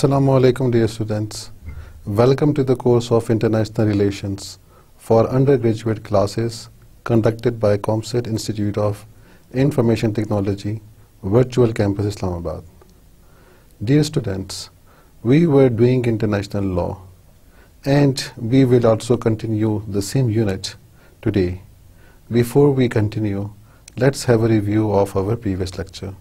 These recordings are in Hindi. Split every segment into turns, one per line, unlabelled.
Assalamu alaikum dear students. Welcome to the course of International Relations for undergraduate classes conducted by COMSET Institute of Information Technology, Virtual Campus Islamabad. Dear students, we were doing international law and we will also continue the same unit today. Before we continue, let's have a review of our previous lecture.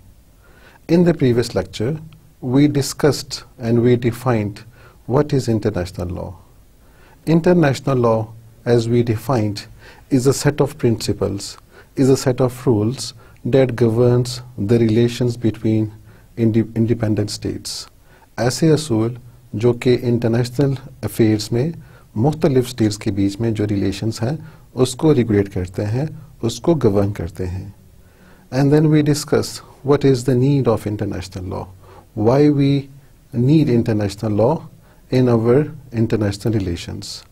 In the previous lecture, we discussed and we defined what is international law. International law, as we defined, is a set of principles, is a set of rules that governs the relations between indi independent states. ऐसे असूल जो कि इंटरनेशनल अफेयर्स में मुख्तलिफ स्टेट्स के बीच में जो रिलेशंस हैं उसको रेगुलेट करते हैं उसको गवर्न करते हैं and then we discuss what is the need of international law why we need international law in our international relations.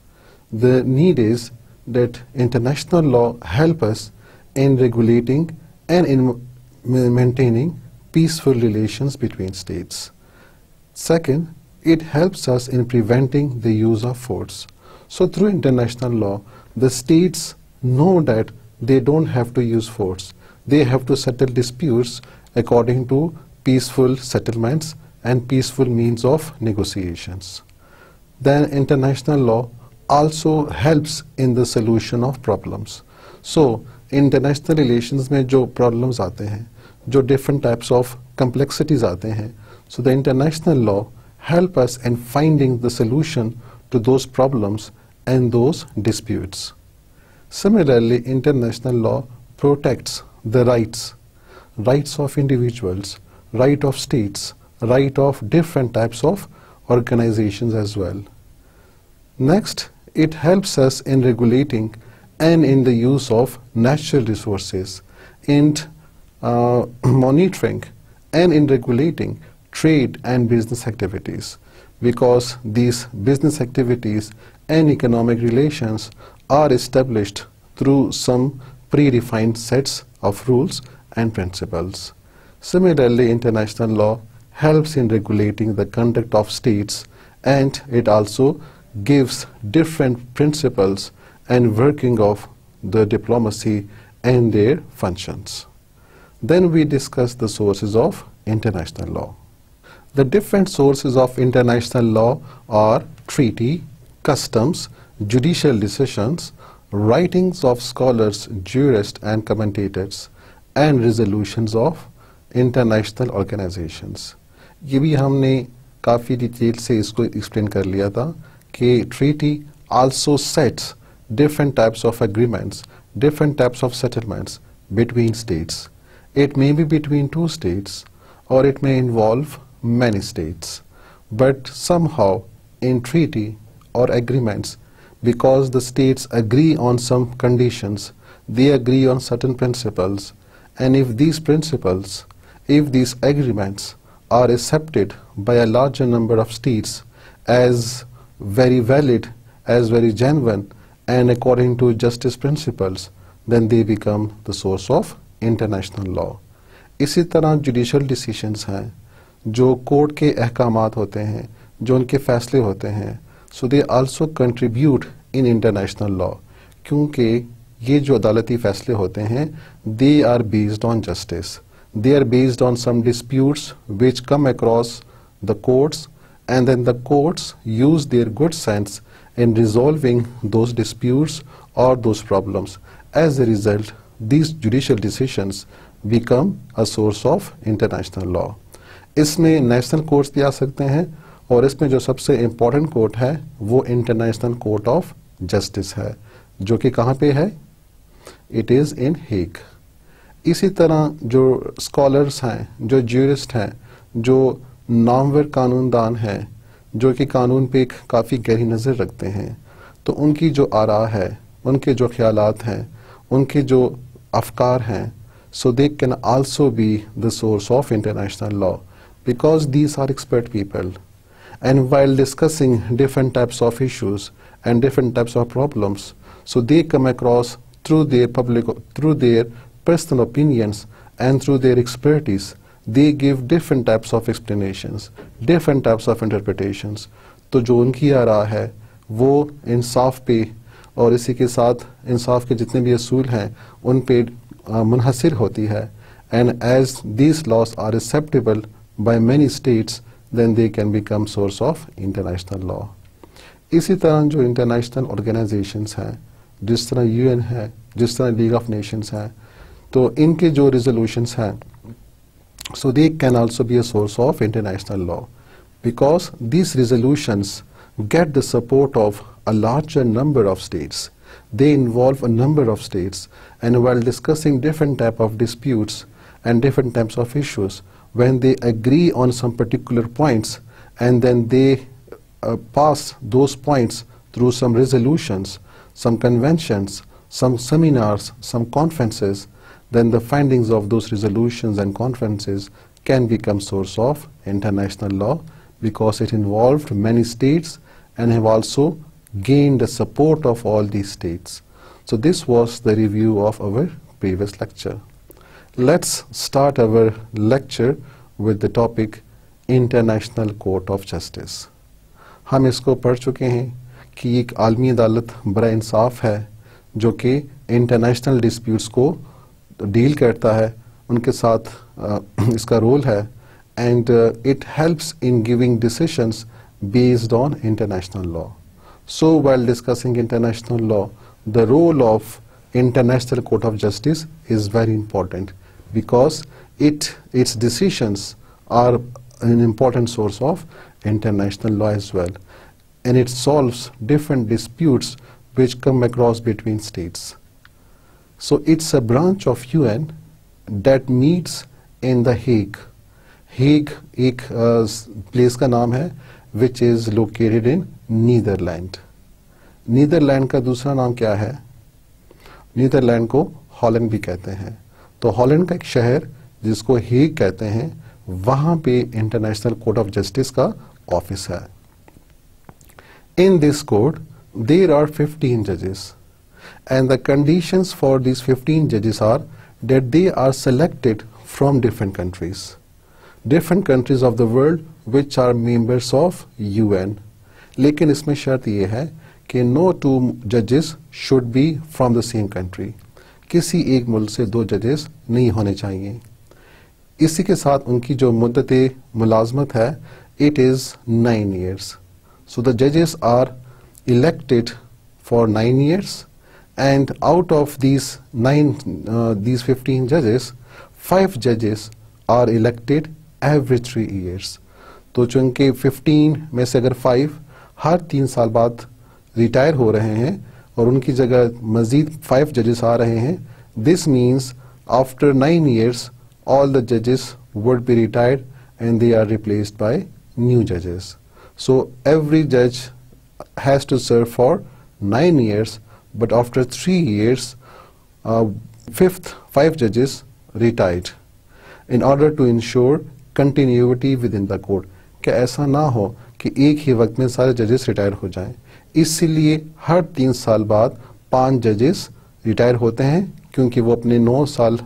The need is that international law help us in regulating and in maintaining peaceful relations between states. Second, it helps us in preventing the use of force. So through international law, the states know that they don't have to use force. They have to settle disputes according to peaceful settlements and peaceful means of negotiations. Then international law also helps in the solution of problems. So international relations में जो problems आते हैं जो different types of complexities आते हैं so the international law help us in finding the solution to those problems and those disputes. Similarly, international law protects the rights, rights of individuals, right of states, right of different types of organizations as well. Next, it helps us in regulating and in the use of natural resources, in uh, monitoring and in regulating trade and business activities because these business activities and economic relations are established through some predefined sets of rules and principles. Similarly, international law helps in regulating the conduct of states and it also gives different principles and working of the diplomacy and their functions. Then we discuss the sources of international law. The different sources of international law are treaty, customs, judicial decisions, writings of scholars, jurists and commentators, and resolutions of international organisations ये भी हमने काफ़ी डिटेल से इसको एक्सप्लेन कर लिया था कि treaty also sets different types of agreements, different types of settlements between states. It may be between two states or it may involve many states. But somehow in treaty or agreements, because the states agree on some conditions, they agree on certain principles, and if these principles if these agreements are accepted by a larger number of states as very valid, as very genuine, and according to justice principles, then they become the source of international law. इसी तरह जुडिशल डिसीशंस हैं जो कोर्ट के अहकाम होते हैं जो उनके फैसले होते हैं so they also contribute in international law क्योंकि ये जो अदालती फैसले होते हैं they are based on justice they are based on some disputes which come across the courts and then the courts use their good sense in resolving those disputes or those problems. As a result, these judicial decisions become a source of international law. इसमें नेशनल कोर्ट्स भी आ सकते हैं और इसमें जो सबसे इम्पोर्टेंट कोर्ट है वो इंटरनेशनल कोर्ट ऑफ जस्टिस है जो कि कहाँ पे है इट इज़ इन हेग इसी तरह जो स्कॉलर्स हैं, जो जूरिस्ट हैं, जो नामवर कानूनदान हैं, जो कि कानून पे एक काफ़ी गहरी नज़र रखते हैं तो उनकी जो आरा है, उनके जो ख्याल हैं, उनके जो अफकार हैं so they can also be the source of international law because these are expert people and while discussing different types of issues and different types of problems so they come across through their public through their personal opinions and through their expertise, they give different types of explanations, different types of interpretations. तो जो उनकी आरा है वो इंसाफ पे और इसी के साथ इंसाफ के जितने भी असूल हैं उन पे मुनहसर होती है and as these laws are acceptable by many states then they can become source of international law इसी तरह जो इंटरनेशनल ऑर्गेनाइजेशंस हैं जिस तरह यूएन है जिस तरह लीग ऑफ़ नेशंस है तो इनके जो रेजोल्यूशंस हैं so they can also be a source of international law because these resolutions get the support of a larger number of states. They involve a number of states and while discussing different type of disputes and different types of issues, when they agree on some particular points and then they uh, pass those points through some resolutions, some conventions, some seminars, some conferences, then the findings of those resolutions and conferences can become source of international law because it involved many states and have also gained the support of all these states. So this was the review of our previous lecture. Let's start our lecture with the topic International Court of Justice. हम इसको पढ़ चुके हैं कि एक आलमी अदालत बड़ा इंसाफ है जो कि इंटरनेशनल डिस्प्यूट्स को डील करता है उनके साथ इसका रोल है and it helps in giving decisions based on international law. So while discussing international law, the role of International Court of Justice is very important because it, its decisions are an important source of international law as well. And it solves different disputes which come across between states. So it's a branch of UN that meets in the Hague. Hague एक प्लेस uh, का नाम है which is located in Netherlands Netherlands का दूसरा नाम क्या है? नीदरलैंड को हॉलैंड भी कहते हैं। तो हॉलैंड का एक शहर जिसको हेग कहते हैं वहाँ पे इंटरनेशनल कोर्ट ऑफ़ जस्टिस का ऑफ़िस है। In this court there are 15 जजेस and the conditions for these 15 judges are that they are selected from different countries. Different countries of the world which are members of UN. लेकिन इसमें शर्त ये है कि no two judges should be from the same country. किसी एक मुल्क से दो जजेस नहीं होने चाहिए इसी के साथ उनकी जो मुद्दत मुलाजमत है it is nine years. So the judges are elected for nine years and out of these nine, uh, these 15 judges, five judges are elected every three years. तो चूंकि 15 में से अगर 5 हर तीन साल बाद रिटायर हो रहे हैं और उनकी जगह मजीद 5 जजेस आ रहे हैं this means after nine years all the judges would be retired and they are replaced by new judges. So every judge has to serve for nine years but after three years, uh, fifth, five judges retired in order to ensure continuity within the court. कि ऐसा ना हो कि एक ही वक्त में सारे जजेस रिटायर हो जाएँ इसीलिए हर तीन साल बाद पाँच जजेस रिटायर होते हैं क्योंकि वो अपने नौ साल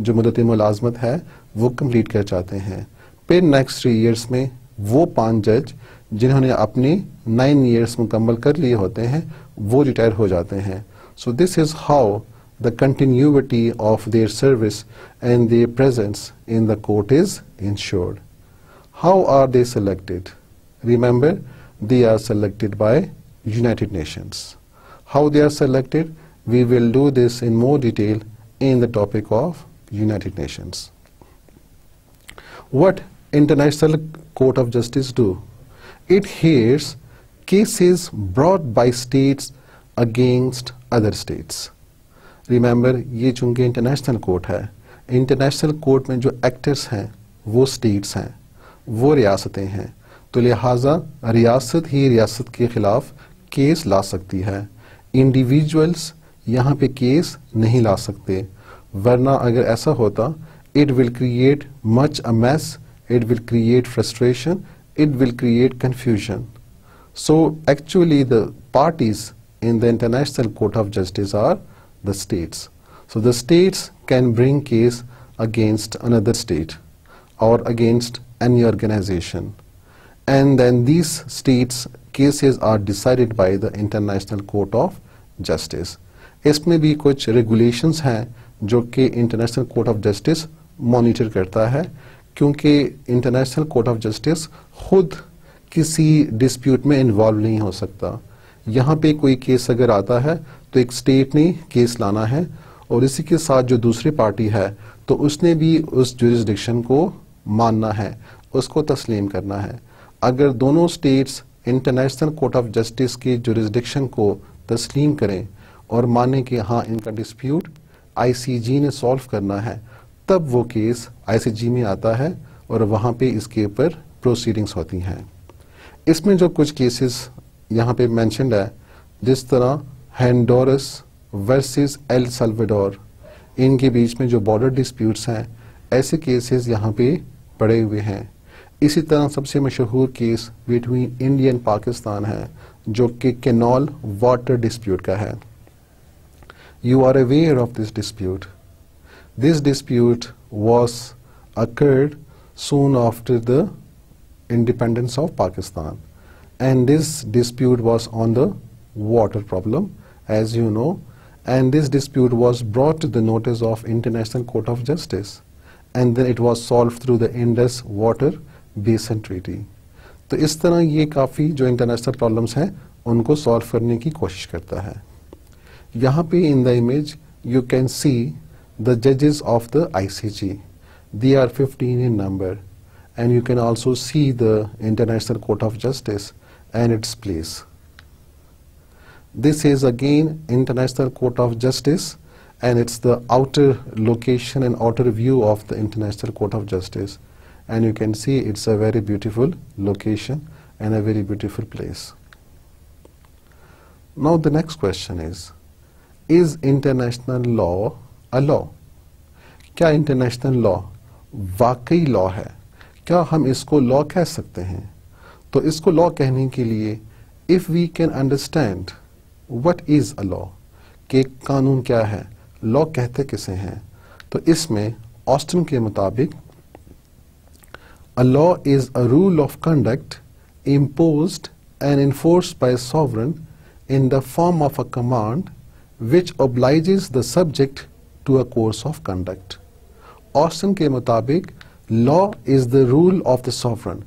जो मदत मुलाजमत है वो कंप्लीट कर चाहते हैं फिर नेक्स्ट थ्री ईयर्स में वो पाँच जज जिन्होंने अपने नाइन ईयर्स मुकम्मल कर लिए होते हैं वो रिटायर हो जाते हैं so this is how the continuity of their service and their presence in the court is ensured. How are they selected? Remember, they are selected by United Nations. How they are selected? We will do this in more detail in the topic of United Nations. What International Court of Justice do? It hears cases brought by states against other states. Remember, ये चूँकि इंटरनेशनल कोर्ट है इंटरनेशनल कोर्ट में जो एक्टर्स हैं वो स्टेट्स हैं वो रियासतें हैं तो लिहाजा रियासत ही रियासत के खिलाफ केस ला सकती है इंडिविजुअल्स यहाँ पे केस नहीं ला सकते वरना अगर ऐसा होता it will create much a mess it will create frustration It will create confusion So actually the parties in the International Court of Justice are the states. So the states can bring case against another state. or against any organization. And then these states cases are decided by the International Court of Justice. इसमें भी कुछ regulations हैं जो कि International Court of Justice monitor करता है क्योंकि इंटरनेशनल कोर्ट ऑफ़ जस्टिस खुद किसी डिस्प्यूट में इन्वॉल्व नहीं हो सकता। यहाँ पे कोई केस अगर आता है तो एक स्टेट ने केस लाना है और इसी के साथ जो दूसरी पार्टी है तो उसने भी उस जुरिस्डिक्शन को मानना है, उसको तस्लीम करना है। अगर दोनों states international court of justice की जुरिस्डिक्शन को तस्लीम करें और माने कि हाँ इनका डिस्प्यूट आईसीजी ने सॉल्व करना है तब वो केस आईसीजी में आता है और वहाँ पे इसके ऊपर प्रोसीडिंग्स होती हैं। इसमें जो कुछ केसेस यहाँ पे मैंशनड है, जिस तरह हैंडोरस वर्सेस एल सल्वाडोर इनके बीच में जो बॉर्डर डिस्प्यूट्स हैं, ऐसे केसेस यहाँ पे पड़े हुए हैं। इसी तरह सबसे मशहूर case between India and Pakistan है, जो कि कैनॉल वाटर डिस्प्यूट का है। You are aware of this dispute This dispute was occurred soon after the independence of Pakistan. And this dispute was on the water problem, as you know, and this dispute was brought to the notice of International Court of Justice. And then it was solved through the Indus Water basin treaty तो इस तरह ये काफ़ी जो इंटरनेशनल प्रॉब्लम्स हैं उनको सॉल्व करने की कोशिश करता है यहाँ पे in the image you can see the judges of the ICJ. They are 15 in number and you can also see the International Court of Justice and its place. This is again International Court of Justice and it's the outer location and outer view of the International Court of Justice and you can see it's a very beautiful location and a very beautiful place. Now the next question is, is international law a law क्या इंटरनेशनल लॉ वाकई लॉ है। क्या हम इसको लॉ कह सकते हैं? तो इसको लॉ कहने के लिए if we can understand what is a law के कानून क्या है लॉ कहते किसे हैं तो इसमें ऑस्टन के मुताबिक a law is a rule of conduct impose and enforce by sovereign in the form of a command which oblige the subject to a course of conduct. Austin के मुताबिक law is the rule of the sovereign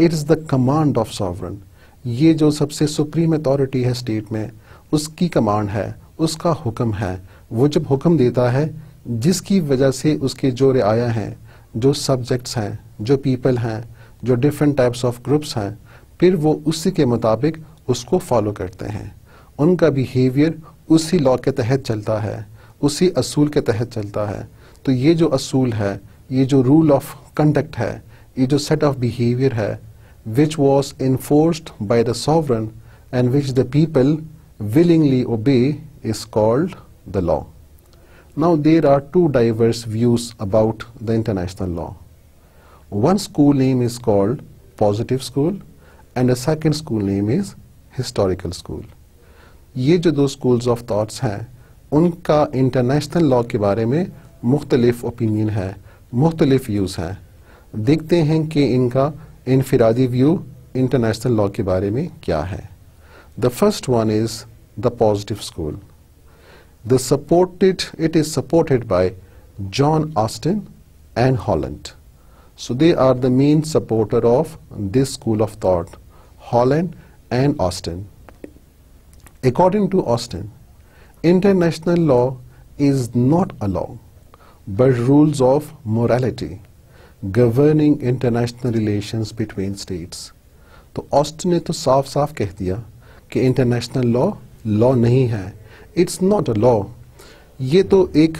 it is the command of sovereign ये जो सबसे सुप्रीम अथॉरिटी है स्टेट में, उसकी कमांड है, उसका हुक्म है। वो जब हुक्म देता है, जिसकी वजह से उसके जो रियाया हैं, जो सब्जेक्ट्स हैं, जो पीपल हैं, जो डिफरेंट टाइप्स ऑफ़ ग्रुप्स हैं, फिर वो उसी के मुताबिक उसको फॉलो करते हैं। उनका बिहेवियर उसी लॉ के तहत चलता है। उसी असूल के तहत चलता है। तो ये जो असूल है, ये जो रूल ऑफ़ कंडक्ट है, ये जो सेट ऑफ़ बिहेवियर है which was enforced by the sovereign and which the people willingly obey is called the law now there are two diverse views about the international law one school name is called positive school and a second school name is historical school ये जो दो स्कूल्स ऑफ़ थाट्स हैं उनका इंटरनेशनल लॉ के बारे में मुख्तलिफ़ ओपिनियन है मुख्तलिफ़ व्यूज़ हैं। देखते हैं कि इनका इनफरादी व्यू इंटरनेशनल लॉ के बारे में क्या है। The first one is the positive school the supported it is supported by John Austin and Holland So they are the main supporter of this school of thought, Holland and Austin. According to Austin, international law is not a law, but rules of morality governing international relations between states. तो ऑस्टिन ने तो साफ़ साफ़ कह दिया कि इंटरनेशनल लॉ लॉ नहीं है इट्स नॉट अ लॉ ये तो एक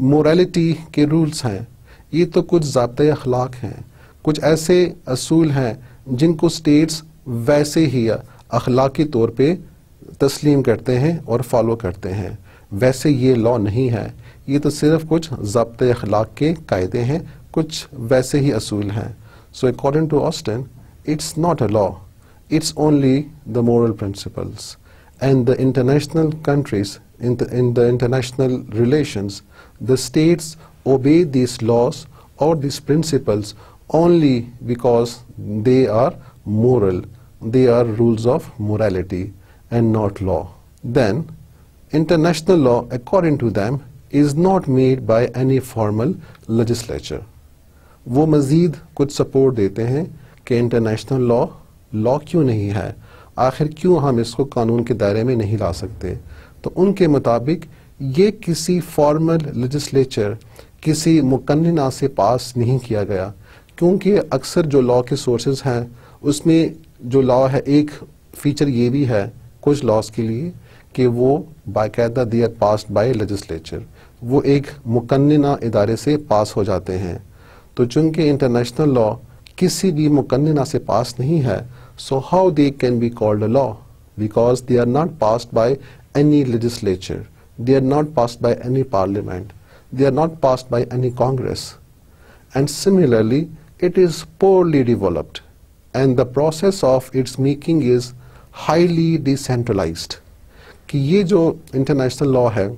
मोरालिटी के रूल्स हैं ये तो कुछ ज़ात अखलाक हैं कुछ ऐसे असूल हैं जिनको स्टेट्स वैसे ही अखलाकी तौर पे तस्लीम करते हैं और फॉलो करते हैं। वैसे ये लॉ नहीं है। ये तो सिर्फ़ कुछ जब्त अखलाक के कायदे हैं, कुछ वैसे ही असूल हैं। So according to Austin it's not a law it's only the moral principles and the international countries in the international relations the states obey this laws और this principles only because they are moral they are rules of morality and not law. Then, international law, according to them, is not made by any formal legislature. वो मज़ीद कुछ सपोर्ट देते हैं कि इंटरनेशनल लॉ लॉ क्यों नहीं है आखिर क्यों हम इसको कानून के दायरे में नहीं ला सकते तो उनके मुताबिक ये किसी फॉर्मल लेजिस्लेचर किसी मुकन्ना से पास नहीं किया गया क्योंकि अक्सर जो लॉ के सोर्सेज हैं उसमें जो लॉ है एक फीचर ये भी है कुछ लॉस के लिए कि वो बाकायदा they are passed by legislature वो एक मुकन्ना इदारे से पास हो जाते हैं। तो चूँकि इंटरनेशनल लॉ किसी भी मुकन्ना से पास नहीं है so how they can be called law because they are not passed by any legislature they are not passed by any parliament they are not passed by any congress and similarly it is poorly developed. And the process of its making is highly decentralized, कि ये जो इंटरनेशनल लॉ है,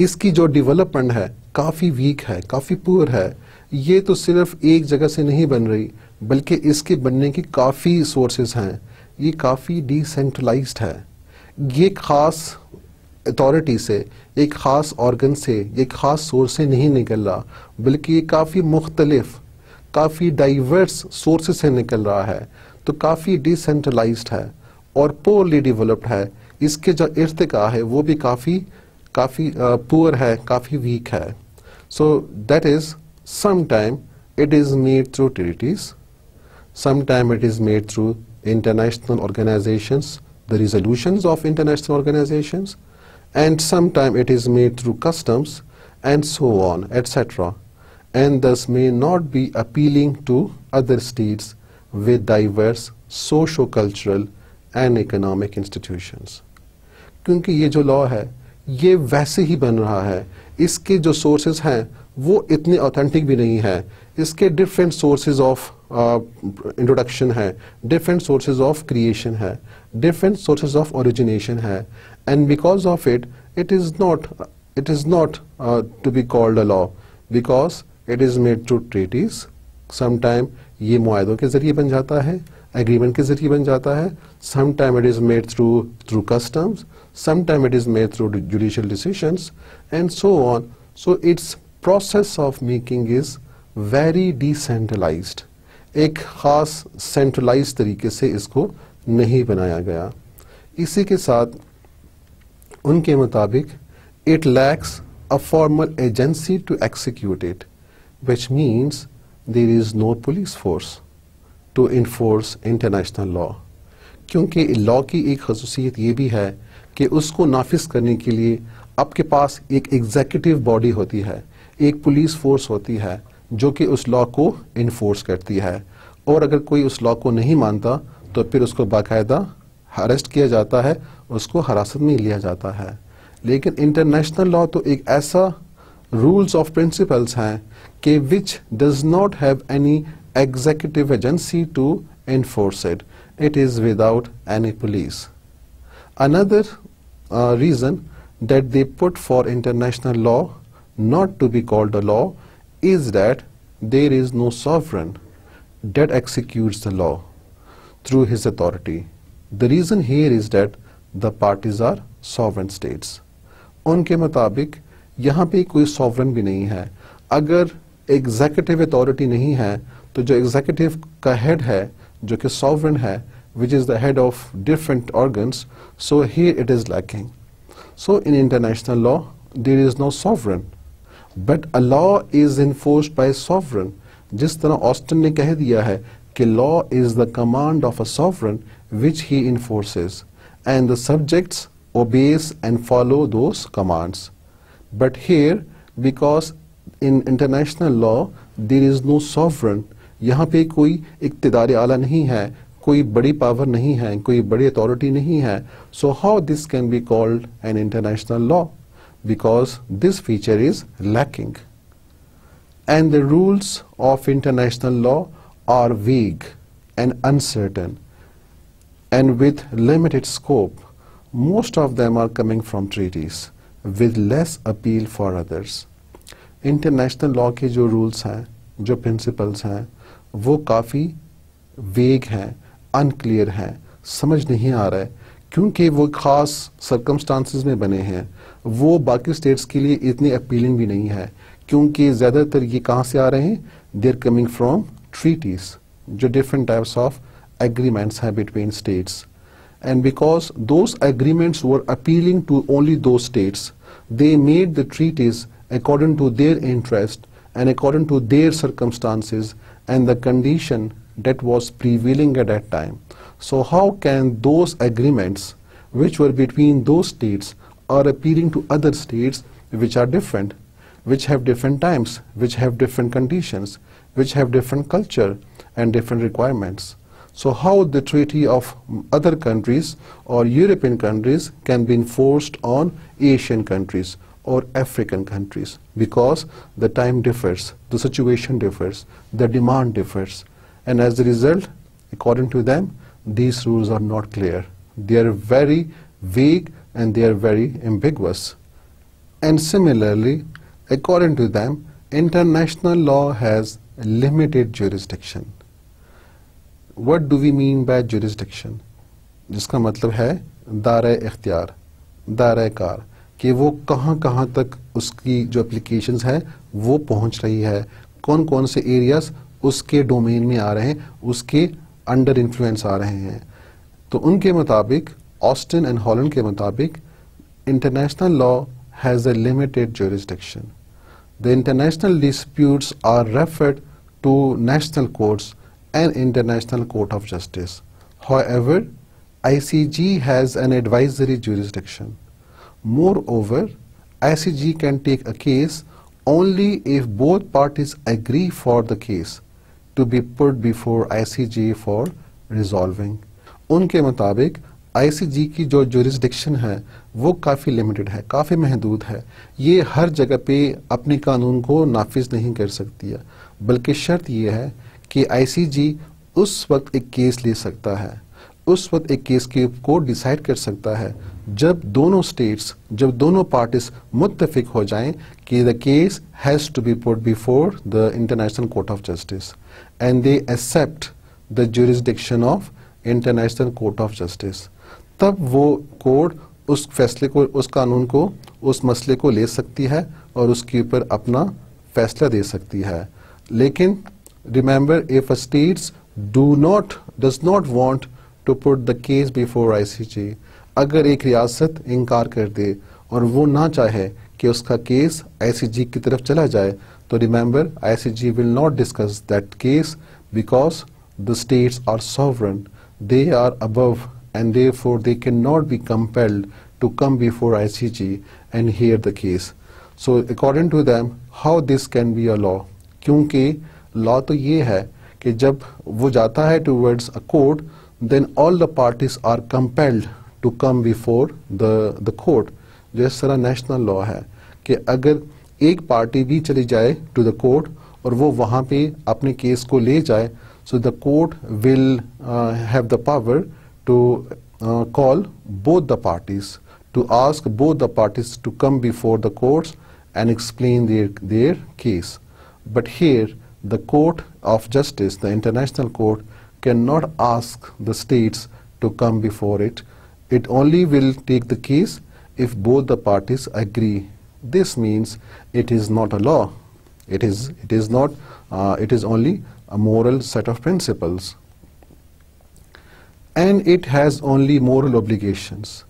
इसकी जो डेवलपमेंट है, काफ़ी वीक है, काफ़ी पुअर है। ये तो सिर्फ़ एक जगह से नहीं बन रही, बल्कि इसके बनने की काफ़ी सोर्सेज हैं। ये काफ़ी डिसेंट्रलाइज्ड है। ये खास अथॉरिटी से, एक ख़ास ऑर्गन से, एक ख़ास सोर्स से नहीं निकल रहा, बल्कि ये काफ़ी मुख्तलिफ़, काफ़ी डाइवर्स सोर्सेज से निकल रहा है। तो काफ़ी डिसेंट्रलाइज्ड है और पोअरली डेवलप्ड है इसके जो इर्तिका है वो भी काफ़ी काफ़ी पुअर है काफ़ी वीक है so that is some time it is made through treaties, sometime it is made through international organizations, the resolutions of international organizations, and sometime it is made through customs, and so on, etc. And thus may not be appealing to other states with diverse socio-cultural and economic institutions. क्योंकि ये जो लॉ है, ये वैसे ही बन रहा है। इसके जो सोर्सेज हैं, वो इतने ऑथेंटिक भी नहीं है। इसके डिफरेंट सोर्सेज ऑफ़ इंट्रोडक्शन है डिफरेंट सोर्सेज ऑफ़ क्रिएशन है डिफरेंट सोर्सेज ऑफ़ ओरिजिनेशन है। And because of it it is not it is not to be called a law because it is made through treaties sometime ये मुआदों के ज़रिए बन जाता है एग्रीमेंट के ज़रिए बन जाता है। Some time it is made through through customs sometime it is made through judicial decisions and so on so its process of making is very decentralised एक खास सेंट्रलाइज तरीके से इसको नहीं बनाया गया। इसी के साथ उनके मुताबिक it lacks a formal agency to execute it which means there is no police force to enforce international law क्योंकि लॉ की एक खसूसियत ये भी है कि उसको नाफिज करने के लिए आपके पास एक एग्जीक्यूटिव बॉडी होती है, एक पुलिस फोर्स होती है, जो कि उस लॉ को इन्फोर्स करती है। और अगर कोई उस लॉ को नहीं मानता तो फिर उसको बाकायदा अरेस्ट किया जाता है, उसको हिरासत में लिया जाता है। लेकिन इंटरनेशनल लॉ तो एक ऐसा रूल्स ऑफ प्रिंसिपल्स हैं कि which does not have any executive agency to enforce it. It is without any police. Another uh, reason that they put for international law not to be called a law is that there is no sovereign that executes the law through his authority. The reason here is that the parties are sovereign states. उनके मुताबिक यहाँ पे कोई सॉवरन भी नहीं है। अगर एग्जीक्यूटिव अथॉरिटी नहीं है तो जो एग्जेक्यूटिव का हेड है, जो कि सॉवरन है which is the head of different organs so he it is lacking so in international law there is no sovereign but a law is enforce by sovereign जिस तरह ऑस्टन ने कह दिया है कि law is the command of a sovereign which he enforces and the subjects obeys and follow those commands but here because in international law there is no sovereign यहाँ पे कोई इकतदार आला नहीं है कोई बड़ी पावर नहीं है कोई बड़ी अथॉरिटी नहीं है so how this can be called an international law because this feature is lacking and the rules of international law are weak and uncertain and with limited scope, most of them are coming from treaties With less appeal for others international law के जो रूल्स हैं, जो प्रिंसिपल्स हैं, वो काफ़ी वेग हैं अनक्लियर हैं। समझ नहीं आ रहा है, क्योंकि वो ख़ास सरकमस्टांसिस में बने हैं। वो बाकी स्टेट्स के लिए इतनी अपीलिंग भी नहीं है, क्योंकि ज़्यादातर ये कहाँ से आ रहे हैं? देर कमिंग फ्राम ट्रीटीज जो डिफरेंट टाइप्स ऑफ़ एग्रीमेंट्स हैं between states and because those agreements were appealing to only those states, they made the treaties according to their interest and according to their circumstances and the condition that was prevailing at that time. So how can those agreements which were between those states are appealing to other states which are different, which have different times, which have different conditions, which have different culture and different requirements. So how the treaty of other countries or European countries can be enforced on Asian countries or African countries because the time differs, the situation differs, the demand differs. And as a result, according to them, these rules are not clear. They are very vague and they are very ambiguous. And similarly, according to them, international law has limited jurisdiction. What do we mean by jurisdiction? जिसका मतलब है दार इख्तियार, दार कार, कि वो कहाँ कहाँ तक उसकी जो एप्लीकेशन है, वो पहुँच रही है कौन कौन से एरियाज़ उसके डोमेन में आ रहे हैं, उसके अंडर इन्फ्लुएंस आ रहे हैं तो उनके मुताबिक ऑस्टिन एंड हॉलैंड के मुताबिक international law has a limited jurisdiction. The international disputes are referred to national courts and International Court of Justice. However, ICJ has an advisory jurisdiction. Moreover, ICJ can take a case only if both parties agree for the case to be put before ICJ for resolving. उनके मुताबिक आईसीजी की जो जुरिस्डिक्शन है वो काफ़ी लिमिटेड है काफ़ी महदूद है ये हर जगह पे अपने कानून को नाफिज नहीं कर सकती है बल्कि शर्त ये है कि आईसीजी उस वक्त एक केस ले सकता है। उस वक्त एक केस के को डिसाइड कर सकता है। जब दोनों स्टेट्स जब दोनों पार्टीज़ मुतफिक हो जाएँ कि the case has to be put before the international court of justice and they accept the jurisdiction of international court of justice तब वो कोर्ट उस फैसले को, उस कानून को, उस मसले को ले सकती है और उसके ऊपर अपना फैसला दे सकती है। लेकिन Remember if a states do not does not want to put the case before ICJ अगर एक रियासत इनकार कर दे और वो ना चाहे कि उसका केस आईसीजी की तरफ चला जाए तो remember ICJ will not discuss that case because the states are sovereign they are above and therefore they cannot be compelled to come before ICJ and hear the case. So according to them, how this can be a law? क्योंकि law तो ये है कि जब वो जाता है towards a court then all the parties are compelled to come before the the court जो इस तरह नेशनल लॉ है कि अगर एक पार्टी भी चली जाए टू द कोर्ट और वो वहाँ पे अपने केस को ले जाए so the court will have the power to call both the parties to ask both the parties to come before the courts and explain their their case but here the Court of Justice, the International Court, cannot ask the states to come before it. It only will take the case if both the parties agree. This means it is not a law. It is, it is not, uh, it is only a moral set of principles and it has only moral obligations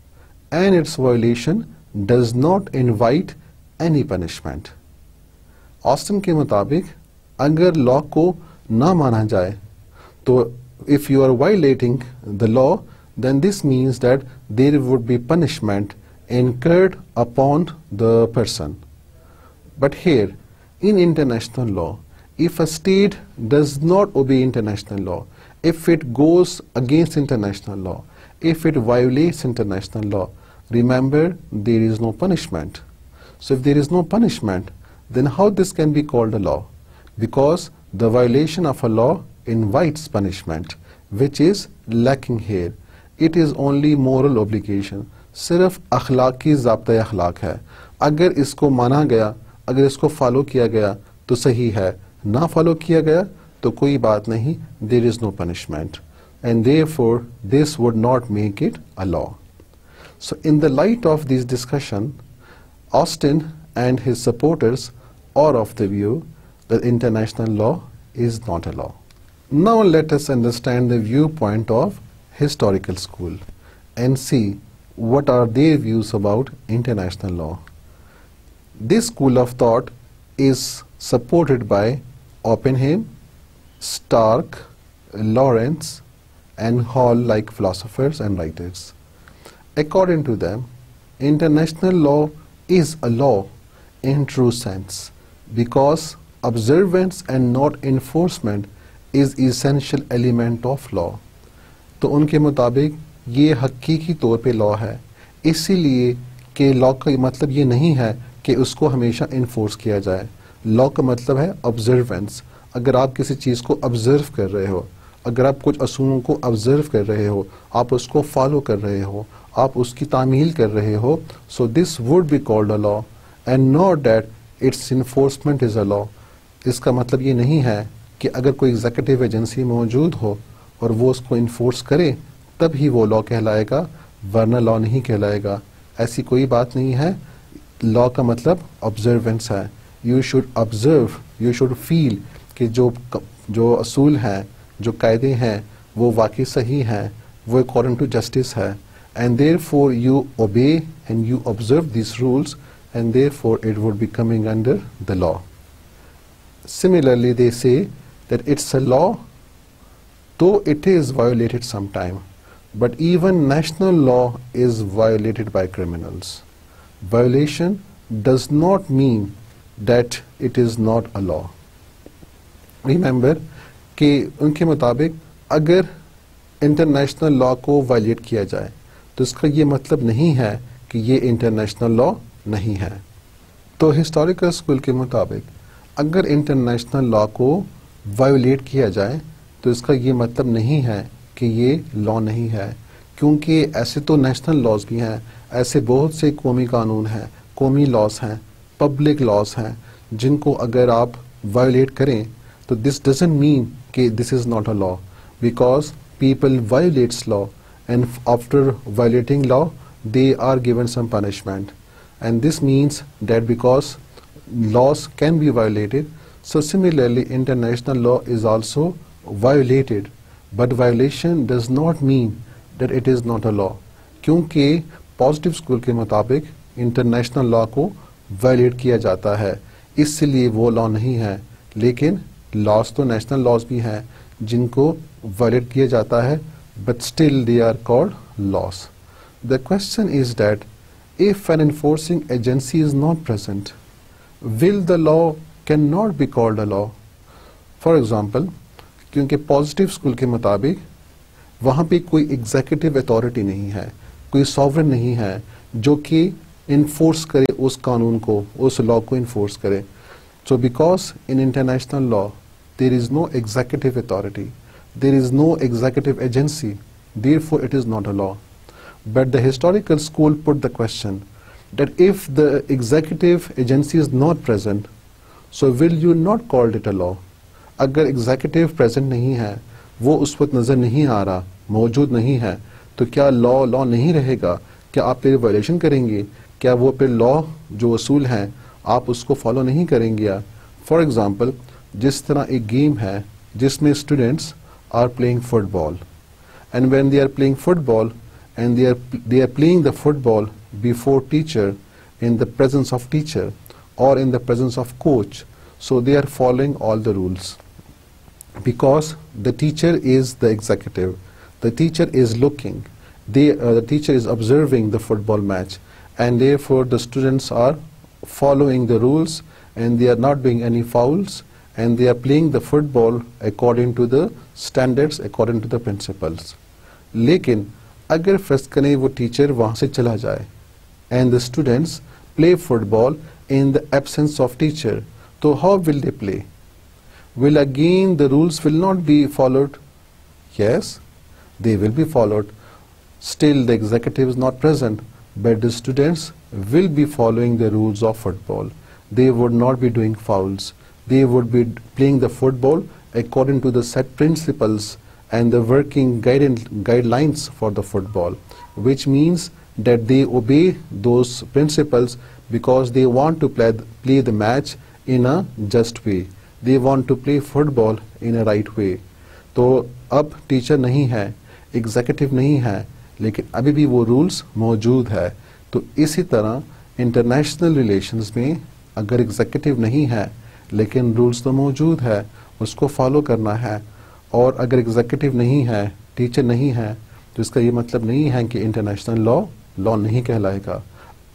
and its violation does not invite any punishment. Austin के मुताबिक अगर लॉ को ना माना जाए तो if you are violating the law then this means that there would be punishment incurred upon the person. But here in international law if a state does not obey international law if it goes against international law, if it violates international law, remember there is no punishment. So if there is no punishment, then how this can be called a law? Because the violation of a law invites punishment, which is lacking here. It is only moral obligation. सिर्फ अखलाकी जबता अखलाक है अगर इसको माना गया अगर इसको फॉलो किया गया तो सही है ना फॉलो किया गया तो कोई बात नहीं there is no punishment and therefore this would not make it a law so in the light of this discussion Austin and his supporters और of the view that international law is not a law. Now let us understand the viewpoint of historical school and see what are their views about international law. This school of thought is supported by Oppenheim, Stark, Lawrence and Hall like philosophers and writers. According to them, international law is a law in true sense because observance and not enforcement is essential element of law. तो उनके मुताबिक ये हकीकी तौर पे लॉ है। इसीलिए कि लॉ का मतलब ये नहीं है कि उसको हमेशा इन्फोर्स किया जाए। लॉ का मतलब है ऑब्जर्वेंस अगर आप किसी चीज़ को ऑब्ज़र्व कर रहे हो, अगर आप कुछ असूलों को ऑब्ज़र्व कर रहे हो, आप उसको फॉलो कर रहे हो, आप उसकी तामील कर रहे हो so this would be called a law and not that its enforcement is a law इसका मतलब ये नहीं है कि अगर कोई एग्जीक्यूटिव एजेंसी मौजूद हो और वो उसको इन्फोर्स करे, तब ही वो लॉ कहलाएगा, वरना लॉ नहीं कहलाएगा। ऐसी कोई बात नहीं है। लॉ का मतलब ऑब्जर्वेंस है। You should observe you should feel कि जो जो असूल हैं, जो कायदे हैं, वो वाकई सही हैं, वो अकॉर्डिंग टू जस्टिस है। And therefore you obey and you observe this rules and therefore it would be coming under the law Similarly, they say that it's a law, though it is violated sometime, but even national law is violated by criminals. Violation does not mean that it is not a law. Remember कि उनके मुताबिक अगर इंटरनेशनल लॉ को वायलेट किया जाए तो इसका ये मतलब नहीं है कि ये इंटरनेशनल लॉ नहीं है तो हिस्टोरिकल स्कूल के मुताबिक अगर इंटरनेशनल लॉ को वायोलेट किया जाए तो इसका ये मतलब नहीं है कि ये लॉ नहीं है, क्योंकि ऐसे तो नेशनल लॉज भी हैं, ऐसे बहुत से कौमी कानून हैं, कौमी लॉज हैं पब्लिक लॉज हैं, जिनको अगर आप वायोलेट करें तो दिस डजेंट मीन कि this is not a law because people violates law and after violating law they are given some punishment and this means that because laws can be violated. So similarly, international law is also violated. But violation does not mean that it is not a law. क्योंकि पॉजिटिव स्कूल के मुताबिक इंटरनेशनल लॉ को वायलेट किया जाता है इसलिए वो लॉ नहीं है लेकिन लॉस तो नेशनल लॉज भी हैं जिनको वायलेट किया जाता है but still they are called laws the question is that if an enforcing agency is not present will the law cannot be called a law? For example, क्योंकि पॉजिटिव स्कूल के मुताबिक वहाँ पे कोई एग्जीक्यूटिव अथॉरिटी नहीं है, कोई सॉवरन नहीं है जो कि इन्फोर्स करे उस कानून को, उस लॉ को इन्फोर्स करे। So because in international law there is no executive authority there is no executive agency therefore it is not a law but the historical school put the question that if the executive agency is not present, so will you not call it a law? अगर एग्जीक्यूटिव प्रेजेंट नहीं है वो उस वक्त नज़र नहीं आ रहा मौजूद नहीं है तो क्या लॉ लॉ नहीं रहेगा? क्या आप फिर वायलेशन करेंगे? क्या वो फिर लॉ जो असूल हैं आप उसको फॉलो नहीं करेंगे फॉर एग्ज़ाम्पल जिस तरह एक गेम है जिसमें students are playing football and when they are playing football and they are they are playing the football before teacher in the presence of teacher or in the presence of coach so they are following all the rules because the teacher is the executive the teacher is looking they, uh, the teacher is observing the football match and therefore the students are following the rules and they are not doing any fouls and they are playing the football according to the standards according to the principles लेकिन अगर फर्स्ट करें वो टीचर वहाँ से चला जाए and the students play football in the absence of teacher. So how will they play? Will again the rules will not be followed? Yes, they will be followed. Still the executive is not present, but the students will be following the rules of football. they would not be doing fouls. They would be playing the football according to the set principles and the working guidelines for the football, which means that they obey those principles because they want to play, play the match in a just way. They want to play football in a right way. तो अब टीचर नहीं है एग्जीक्यूटिव नहीं है लेकिन अभी भी वो रूल्स मौजूद है तो इसी तरह इंटरनेशनल रिलेशंस में अगर एग्जीक्यूटिव नहीं है लेकिन रूल्स तो मौजूद है उसको फॉलो करना है और अगर एग्जीक्यूटिव नहीं है टीचर नहीं है तो इसका ये मतलब नहीं है कि इंटरनेशनल लॉ लॉ नहीं कहलाएगा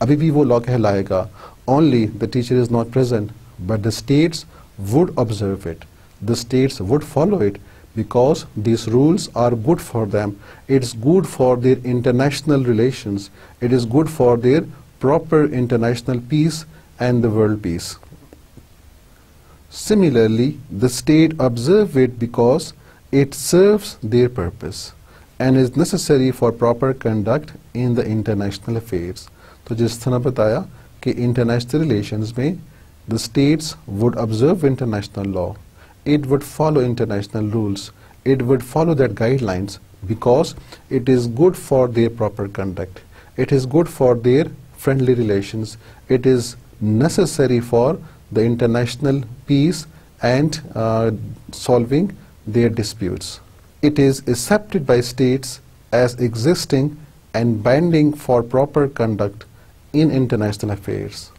अभी भी वो लॉ कहलाएगा only the teacher is not present but the states would observe it the states would follow it because these rules are good for them. It's good for their international relations. It is good for their proper international peace and the world peace. Similarly, the state observe it because it serves their purpose and is necessary for proper conduct in the international affairs. तो जिस तरह बताया कि international relations में the states would observe international law, it would follow international rules, it would follow that guidelines because it is good for their proper conduct, it is good for their friendly relations, it is necessary for the international peace and uh, solving their disputes it is accepted by states as existing and binding for proper conduct in international affairs.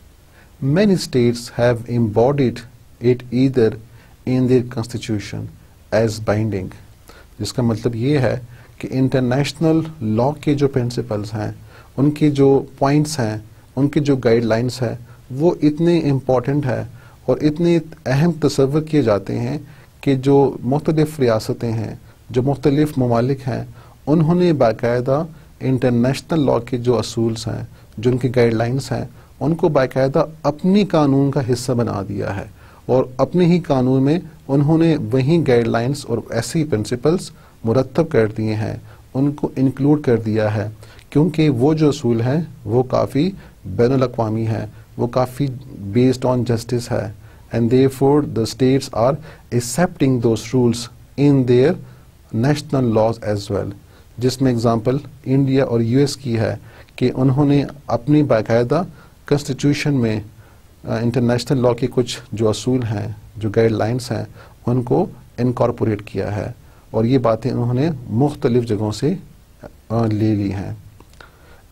Many states have embodied it either in their constitution as binding. जिसका मतलब ये है कि इंटरनेशनल लॉ के जो प्रिंसिपल्स हैं, उनके जो पॉइंट्स हैं, उनके जो गाइडलाइंस हैं, वो इतने इंपॉर्टेंट है और इतने अहम तस्वर किए जाते हैं कि जो मुख्तलिफ़ रियासतें हैं, जो मुख्तलिफ़ ममालिक हैं, उन्होंने बाकायदा इंटरनेशनल लॉ के जो असूल्स हैं, जो उनकी गाइडलाइंस हैं, उनको बाकायदा अपनी कानून का हिस्सा बना दिया है। और अपने ही कानून में उन्होंने वही गाइडलाइंस और ऐसे ही प्रिंसिपल्स मुरतब कर दिए हैं, उनको इंक्लूड कर दिया है। क्योंकि वो जो असूल हैं, वो काफ़ी बैन अवी हैं, वो काफ़ी बेस्ड ऑन जस्टिस है। And therefore the states are accepting those rules in their national laws as well जिसमें एग्जांपल इंडिया और यूएस की है कि उन्होंने अपनी बाकायदा कॉन्स्टिट्यूशन में इंटरनेशनल लॉ के कुछ जो असूल हैं, जो गाइडलाइंस हैं, उनको इनकॉर्पोरेट किया है। और ये बातें उन्होंने मुख्तलिफ़ जगहों से ले ली हैं।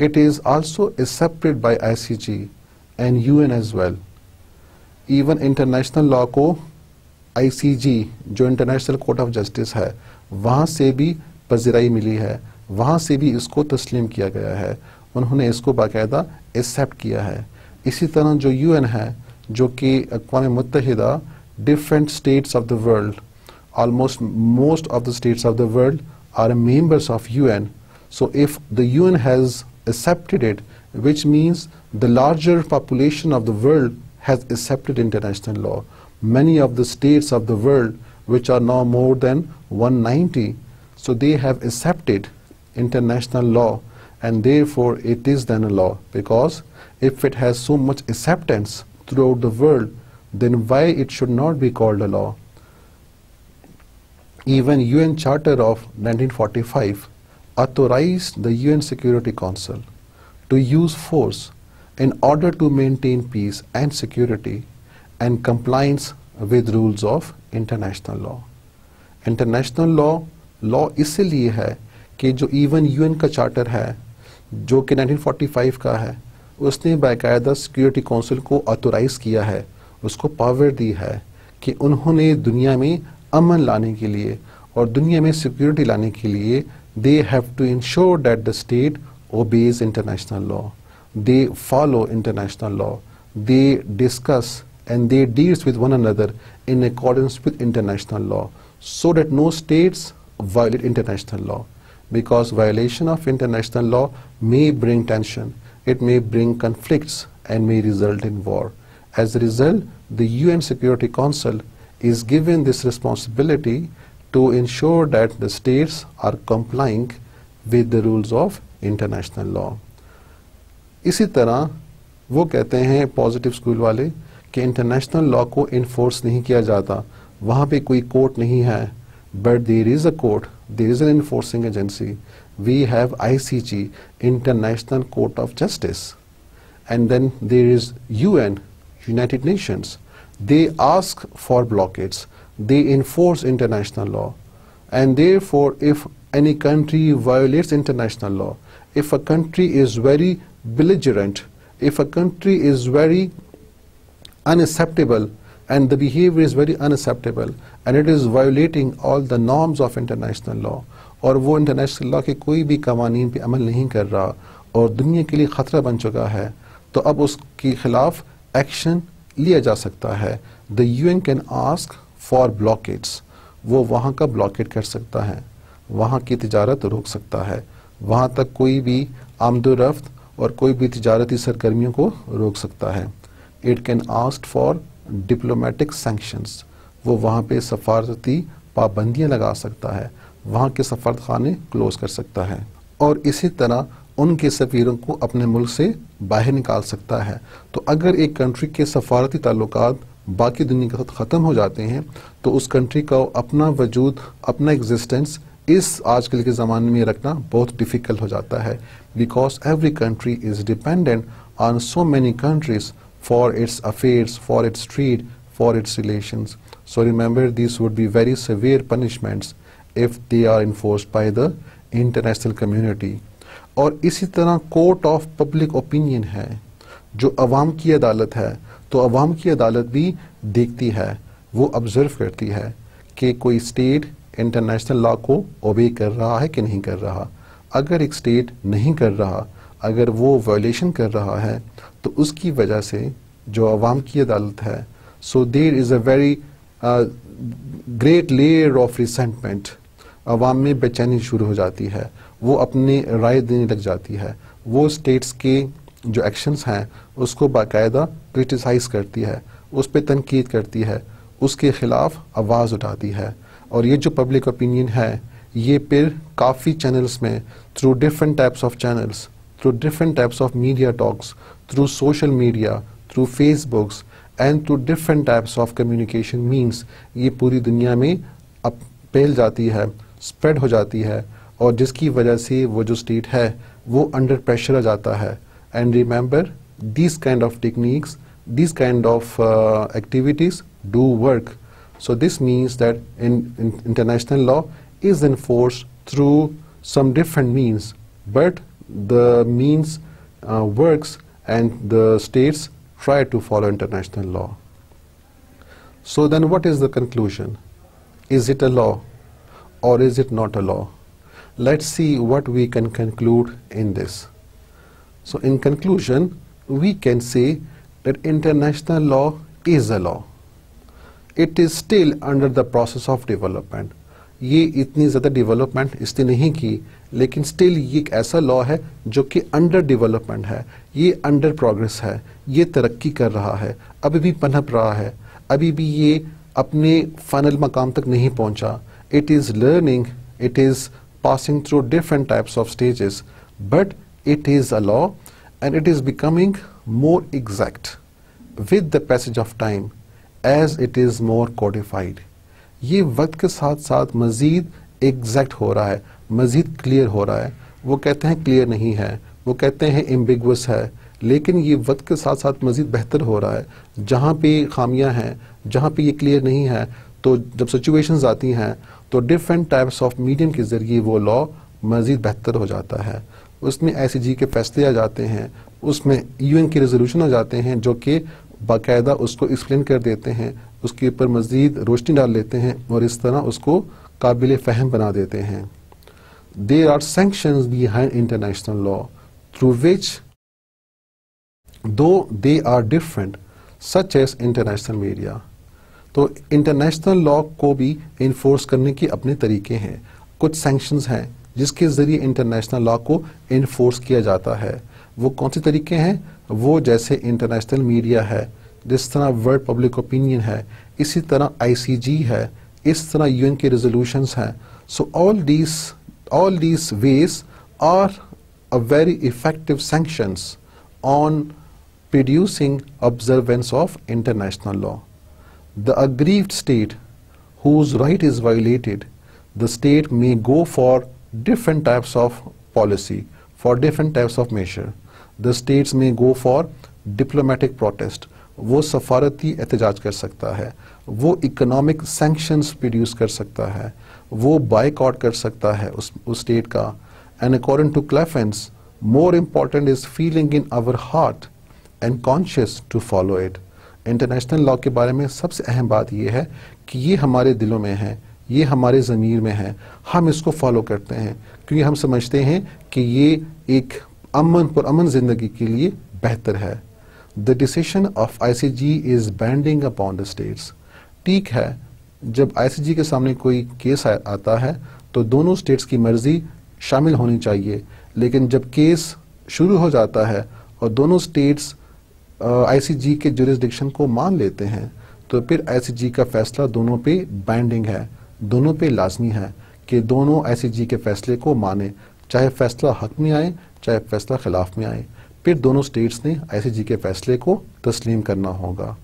It is also accepted by ICJ and UN as well even international law को आईसीजी जो इंटरनेशनल कोर्ट ऑफ़ जस्टिस है, वहाँ से भी पजीराई मिली है वहाँ से भी इसको तस्लीम किया गया है उन्होंने इसको बाकायदा एक्सेप्ट किया है इसी तरह जो यूएन है जो कि अकवा मुतहदा different states of the world almost most of the states of the world are members of UN. So if the UN has accepted it, which means the larger population of the world has accepted international law. Many of the states of the world which are now more than 190. So they have accepted international law and therefore it is then a law because if it has so much acceptance throughout the world then why it should not be called a law? Even UN Charter of 1945 authorized the UN Security Council to use force in order to maintain peace and security and compliance with rules of international law. International law law इसलिए है कि जो इवन यूएन का चार्टर है, जो कि 1945 का है, उसने बाकायदा सिक्योरिटी काउंसिल को ऑथोराइज किया है, उसको पावर दी है कि उन्होंने दुनिया में अमन लाने के लिए और दुनिया में सिक्योरिटी लाने के लिए they have to insure that the state obeys international law they follow international law they discuss and they deals with one another in accordance with international law so that no states violate international law because violation of international law may bring tension it may bring conflicts and may result in war as a result the UN Security Council is given this responsibility to ensure that the states are complying with the rules of international law इसी तरह वो कहते हैं पॉजिटिव स्कूल वाले कि इंटरनेशनल लॉ को इन्फोर्स नहीं किया जाता वहाँ पे कोई कोर्ट नहीं है but there is a court, there is an enforcing agency. We have ICG, International Court of Justice, and then there is UN, United Nations. They ask for blockades, they enforce international law, and therefore, if any country violates international law, if a country is very belligerent, if a country is very unacceptable and the behavior is very unacceptable. And it is violating all the norms of international law. और वो इंटरनेशनल लॉ के कोई भी कवानीन पे अमल नहीं कर रहा और दुनिया के लिए ख़तरा बन चुका है तो अब उसके खिलाफ एक्शन लिया जा सकता है। The U N can ask for blockades वो वहाँ का ब्लॉकेट कर सकता है। वहाँ की तजारत रोक सकता है। वहाँ तक कोई भी आमदोरफ्त और कोई भी तजारती सरगर्मियों को रोक सकता है। It can ask for diplomatic sanctions वो वहाँ पे सफारती पाबंदियाँ लगा सकता है, वहाँ के सफारत खाने क्लोज कर सकता है और इसी तरह उनके सफ़ीरों को अपने मुल्क से बाहर निकाल सकता है। तो अगर एक कंट्री के सफारती ताल्लुक बाकी दुनिया के साथ ख़त्म हो जाते हैं तो उस कंट्री का अपना वजूद, अपना एग्जिस्टेंस इस आजकल के ज़माने में रखना बहुत डिफ़िकल्ट हो जाता है। Because every country is dependent on so many countries for its affairs, for its trade, for its relations. So remember these would be very severe punishments if they are enforced by the international community. और इसी तरह कोर्ट ऑफ़ पब्लिक ओपिनियन है जो अवाम की अदालत है तो अवाम की अदालत भी देखती है वो ऑब्ज़र्व करती है कि कोई स्टेट इंटरनेशनल लॉ को ओबे कर रहा है कि नहीं कर रहा अगर एक स्टेट नहीं कर रहा अगर वो वायलेशन कर रहा है तो उसकी वजह से जो अवाम की अदालत है so there is a very great layer of resentment अवाम में बेचैनी शुरू हो जाती है। वो अपनी राय देने लग जाती है। वो स्टेट्स के जो एक्शंस हैं, उसको बाकायदा क्रिटिसाइज करती है। उस पर तनकीद करती है। उसके ख़िलाफ़ आवाज़ उठाती है। और ये जो पब्लिक ओपिनियन है, ये फिर काफ़ी चैनल्स में through different types of channels through different types of media talks through social media, through Facebooks and through different types of communication means ये पूरी दुनिया में अब फैल जाती है स्प्रेड हो जाती है और जिसकी वजह से वो जो स्टेट है वो अंडर प्रेशर आ जाता है and remember these kind of techniques these kind of uh, activities do work so this means that in, in international law is enforced through some different means but the means uh, works and the states try to follow international law. So then what is the conclusion? Is it a law or is it not a law? Let's see what we can conclude in this. So in conclusion, we can say that international law is a law. It is still under the process of development. ये इतनी ज़्यादा डेवलपमेंट इसने नहीं की लेकिन स्टिल ये एक ऐसा लॉ है जो कि अंडर डेवलपमेंट है। ये अंडर प्रोग्रेस है। ये तरक्की कर रहा है। अभी भी पनप रहा है। अभी भी ये अपने फाइनल मकाम तक नहीं पहुँचा। It is learning it is passing through different types of stages but it is a law and it is becoming more exact with the passage of time as it is more codified ये वक्त के साथ साथ मज़ीद एग्जैक्ट हो रहा है। मज़ीद क्लियर हो रहा है। वो कहते हैं क्लियर नहीं है। वो कहते हैं एम्बिगवस है। लेकिन ये वक्त के साथ साथ मज़ीद बेहतर हो रहा है। जहाँ पे खामियाँ हैं, जहाँ पे ये क्लियर नहीं है तो जब सिचुएशंस आती हैं तो डिफरेंट टाइप्स ऑफ़ मीडियम के ज़रिए वो लॉ मज़ीद बेहतर हो जाता है। उसमें जी के फैसले आ जाते हैं। उसमें यूएन के रेजोल्यूशन आ जाते हैं, जो कि बाकायदा उसको एक्सप्लेन कर देते हैं। उसके ऊपर मज़ीद रोशनी डाल लेते हैं और इस तरह उसको काबिल फ़हम बना देते हैं। There are sanction behind international law through which though they are different such as international media तो इंटरनेशनल लॉ को भी इन्फोर्स करने के अपने तरीके हैं। कुछ सेंक्शंस हैं, जिसके ज़रिए इंटरनेशनल लॉ को इन्फोर्स किया जाता है। वो कौन से तरीके हैं? वो जैसे इंटरनेशनल मीडिया है, जिस तरह वर्ल्ड पब्लिक ओपिनियन है, इसी तरह आईसीजी है, इस तरह यूएन के रेजोल्यूशन हैं। So all these All these ways are a very effective sanctions on producing observance of international law. The aggrieved state whose right is violated, the state may go for different types of policy, for different types of measure. The states may go for diplomatic protest. वो सफारती एहतजाज कर सकता है वो इकोनॉमिक सेंक्शंस प्रोड्यूस कर सकता है वो बाइकआउट कर सकता है उस उस स्टेट का। And according to क्लेफेंस more important is feeling in our heart and conscious to follow it international law के बारे में सबसे अहम बात यह है कि ये हमारे दिलों में है, ये हमारे ज़मीर में है। हम इसको फॉलो करते हैं, क्योंकि हम समझते हैं कि ये एक अमन पर अमन ज़िंदगी के लिए बेहतर है। The decision of I C J is binding upon the states ठीक है जब आई सी जी के सामने कोई केस आ, आता है तो दोनों स्टेट्स की मर्ज़ी शामिल होनी चाहिए। लेकिन जब केस शुरू हो जाता है और दोनों स्टेट्स आईसीजी के जुरिस्डिक्शन को मान लेते हैं तो फिर आईसीजी का फैसला दोनों पे बाइंडिंग है दोनों पे लाजमी है कि दोनों आईसीजी के फैसले को माने चाहे फैसला हक में आए चाहे फैसला खिलाफ में आए। फिर दोनों स्टेट्स ने आईसीजी के फैसले को तस्लीम करना होगा।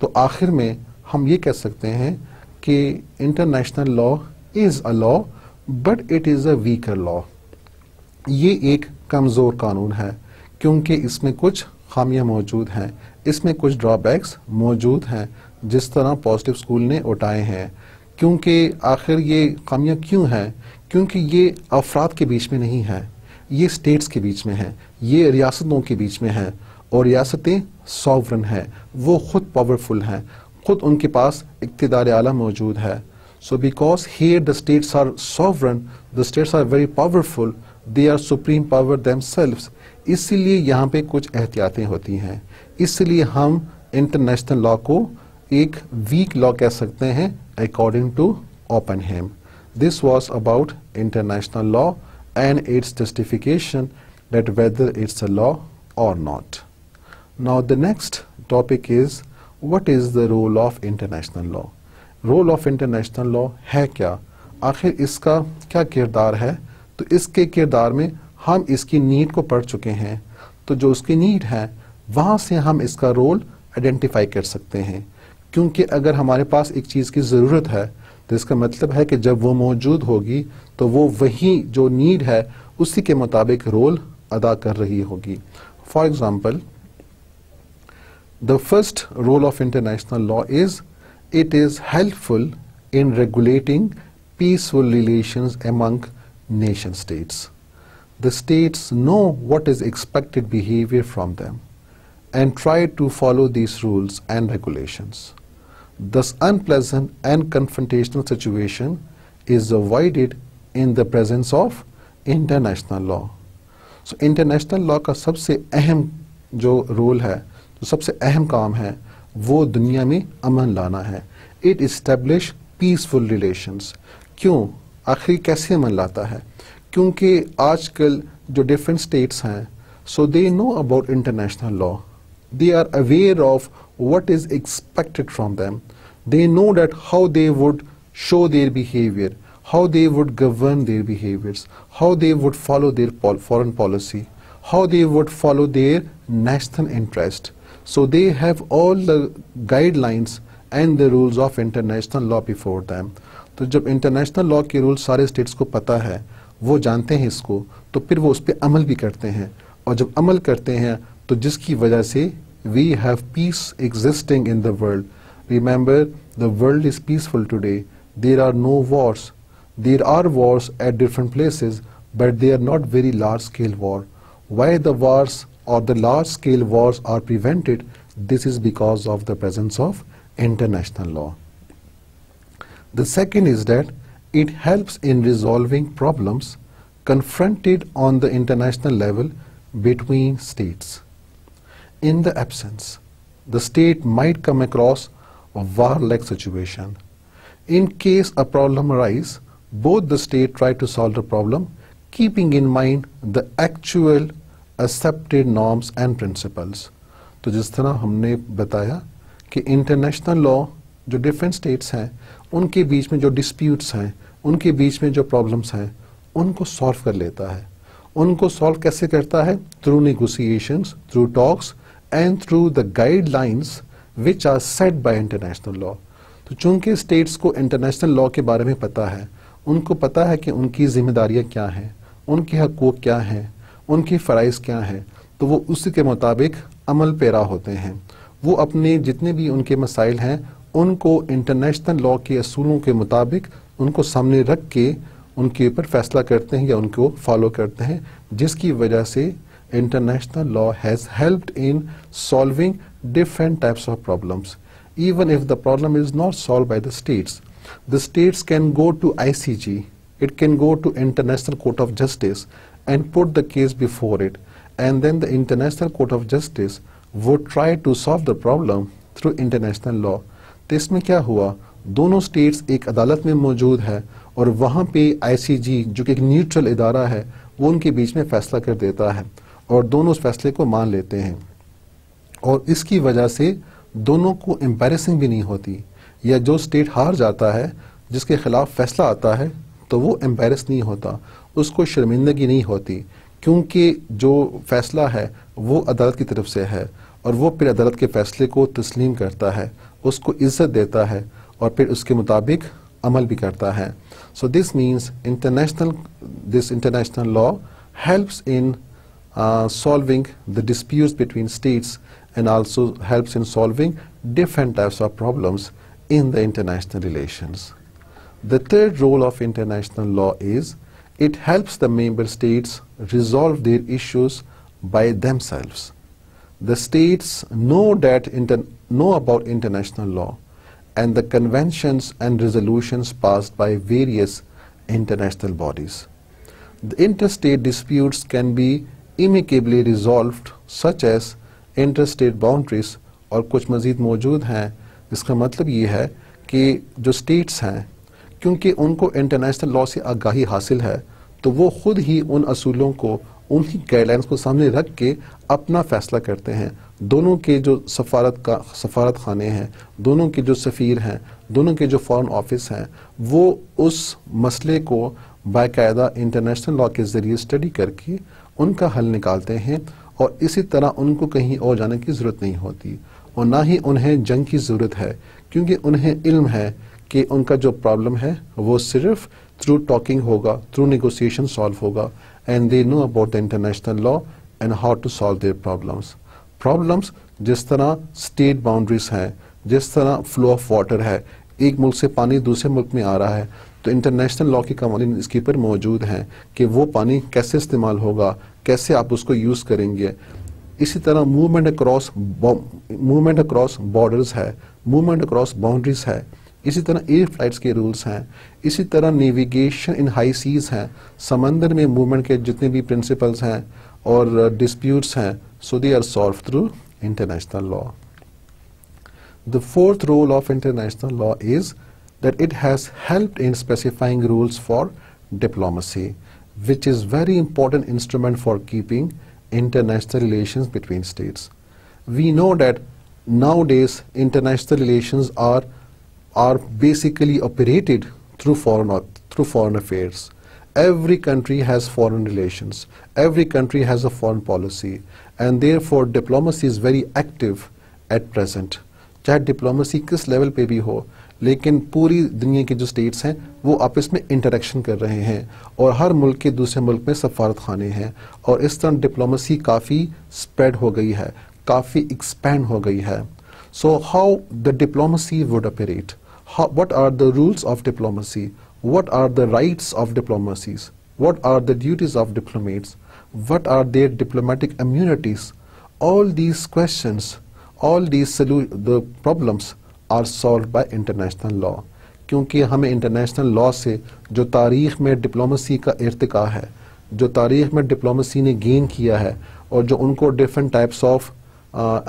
तो आखिर में हम ये कह सकते हैं कि international law is a law but it is a weaker law ये एक कमज़ोर कानून है, क्योंकि इसमें कुछ खामियाँ मौजूद हैं। इसमें कुछ ड्रॉबैक्स मौजूद हैं, जिस तरह पॉजिटिव स्कूल ने उठाए हैं। क्योंकि आखिर ये खामियाँ क्यों हैं? क्योंकि ये अफराद के बीच में नहीं है। ये स्टेट्स के बीच में है। ये रियासतों के बीच में है। और रियासतें सॉवरन हैं। वो खुद पावरफुल हैं। खुद उनके पास इकतदार आला मौजूद है। So because here the states are sovereign the states are very powerful they are supreme power them इसीलिए यहाँ पे कुछ एहतियातें होती हैं। इसलिए हम इंटरनेशनल लॉ को एक वीक लॉ कह सकते हैं according to Oppenheim this was about international law and its justification that whether it's a law or not. Now the next topic is what is the role of international law? Role of international law है क्या? आखिर इसका क्या किरदार है? तो इसके किरदार में हम इसकी नीड को पढ़ चुके हैं। तो जो उसकी नीड है, वहाँ से हम इसका रोल आइडेंटिफाई कर सकते हैं। क्योंकि अगर हमारे पास एक चीज़ की ज़रूरत है तो इसका मतलब है कि जब वो मौजूद होगी तो वो वही जो नीड है, उसी के मुताबिक रोल अदा कर रही होगी। For example The first role of international law is it is helpful in regulating peaceful relations among nation states. The states know what is expected behavior from them and try to follow these rules and regulations. Thus, unpleasant and confrontational situation is avoided in the presence of international law. So international law का सबसे अहम जो रोल है जो सबसे अहम काम है, वो दुनिया में अमन लाना है। इट इस्टेब्लिश पीसफुल रिलेशंस क्यों? आखिर कैसे अमन लाता है? क्योंकि आज कल जो डिफरेंट स्टेट्स हैं so they know about international law they are aware of what is expected from them they know that how they would show their behaviour how they would govern their behaviour how they would follow their foreign policy how they would follow their national interest So they have all the guidelines and the rules of international law before them. तो जब इंटरनेशनल लॉ के रूल सारे स्टेट्स को पता है वो जानते हैं इसको तो फिर वो उस पर अमल भी करते हैं और जब अमल करते हैं तो जिसकी वजह से we have peace existing in the world remember the world is peaceful today there are no wars There are wars at different places, but they are not very large scale war. Why the wars Or the large scale wars are prevented? This is because of the presence of international law. The second is that it helps in resolving problems confronted on the international level between states. In the absence, the state might come across a war-like situation. In case a problem arises, both the state try to solve the problem keeping in mind the actual accepted norms and principles तो जिस तरह हमने बताया कि इंटरनेशनल लॉ जो डिफरेंट स्टेट्स हैं, उनके बीच में जो डिस्प्यूट्स हैं, उनके बीच में जो प्रॉब्लम्स हैं, उनको सॉल्व कर लेता है। उनको सॉल्व कैसे करता है? Through negotiations through talks and through the guidelines which are set by international law तो चूँकि स्टेट्स को इंटरनेशनल लॉ के बारे में पता है, उनको पता है कि उनकी जिम्मेदारियाँ क्या हैं, उनके हकूक क्या हैं उनकी फ़राइज़ क्या हैं तो वो उसी के मुताबिक अमल पैरा होते हैं वो अपने जितने भी उनके मसाइल हैं उनको इंटरनेशनल लॉ के असूलों के मुताबिक उनको सामने रख के उनके ऊपर फैसला करते हैं या उनको फॉलो करते हैं जिसकी वजह से international law has helped in solving different types of problems. Even if the problem is not solved by the states, the states can go to ICG, it can go to International Court of Justice and put the case before it. And then the International Court of Justice would try to solve the problem through international law. तो इसमें क्या हुआ दोनों स्टेट्स एक अदालत में मौजूद है और वहाँ पे आईसीजी जो कि एक न्यूट्रल इदारा है, वो उनके बीच में फैसला कर देता है और दोनों उस फैसले को मान लेते हैं और इसकी वजह से दोनों को एम्पेरिसिंग भी नहीं होती, या जो स्टेट हार जाता है, जिसके खिलाफ फैसला आता है तो वो एम्पेरिस नहीं होता उसको शर्मिंदगी नहीं होती, क्योंकि जो फैसला है, वो अदालत की तरफ़ से है और वो फिर अदालत के फैसले को तस्लीम करता है, उसको इज़्ज़त देता है और फिर उसके मुताबिक अमल भी करता है so this means international this international law helps in solving the disputes between states and also helps in solving different types of problems in the international relations. The third role of international law is it helps the member states resolve their issues by themselves. The states know that know about international law and the conventions and resolutions passed by various international bodies. The interstate disputes can be amicably resolved such as inter state boundaries और कुछ मज़ीद मौजूद हैं इसका मतलब ये है कि जो स्टेट्स हैं क्योंकि उनको इंटरनेशनल लॉ से हासिल है तो वो खुद ही उन असूलों को उन्हीं गाइडलाइंस को सामने रख के अपना फैसला करते हैं। दोनों के जो सफारत का, सफारत खाने हैं, दोनों के जो सफ़ीर हैं, दोनों के जो फॉरेन ऑफ़िस हैं, वो उस मसले को बाकायदा इंटरनेशनल लॉ के ज़रिए स्टडी करके उनका हल निकालते हैं और इसी तरह उनको कहीं और जाने की ज़रूरत नहीं होती। और ना ही उन्हें जंग की ज़रूरत है, क्योंकि उन्हें इल्म है कि उनका जो प्रॉब्लम है वो सिर्फ़ थ्रू टॉकिंग होगा थ्रू नेगोशिएशन सॉल्व होगा and they know about the international law and how to solve their problems problems जिस तरह स्टेट बाउंड्रीज हैं, जिस तरह फ्लो ऑफ़ वाटर है, एक मुल्क से पानी दूसरे मुल्क में आ रहा है तो इंटरनेशनल लॉ के कवानीन इसके ऊपर मौजूद हैं कि वो पानी कैसे इस्तेमाल होगा, कैसे आप उसको यूज़ करेंगे। इसी तरह movement across movement across borders है मूवमेंट अक्रॉस बाउंड्रीज है। इसी तरह एयर फ्लाइट्स के रूल्स हैं इसी तरह नेविगेशन इन हाई सीज हैं समंदर में मूवमेंट के जितने भी प्रिंसिपल्स हैं और डिस्प्यूट्स हैं so they are solve through international law the fourth role of international law is that it has helped in specifying rules for diplomacy, which is very important instrument for keeping international relations between states. We know that nowadays international relations are are basically operated through foreign through foreign affairs. Every country has foreign relations. Every country has a foreign policy, and therefore diplomacy is very active at present. चाहे डिप्लोमेसी किस लेवल पे भी हो लेकिन पूरी दुनिया के जो स्टेट्स हैं वो आपस में इंटरेक्शन कर रहे हैं और हर मुल्क के दूसरे मुल्क में सफारत खाने हैं और इस तरह डिप्लोमेसी काफ़ी स्प्रेड हो गई है काफ़ी एक्सपैंड हो गई है so how the diplomacy would operate what are the rules of diplomacy what are the rights of diplomacies what are the duties of diplomats, what are their diplomatic immunities. All these questions, all these the problems are solve by international law क्योंकि हमें इंटरनेशनल लॉ से जो तारीख में डिप्लोमेसी का इरतका है जो तारीख में डिप्लोमेसी ने गेन किया है और जो उनको डिफरेंट टाइप्स ऑफ़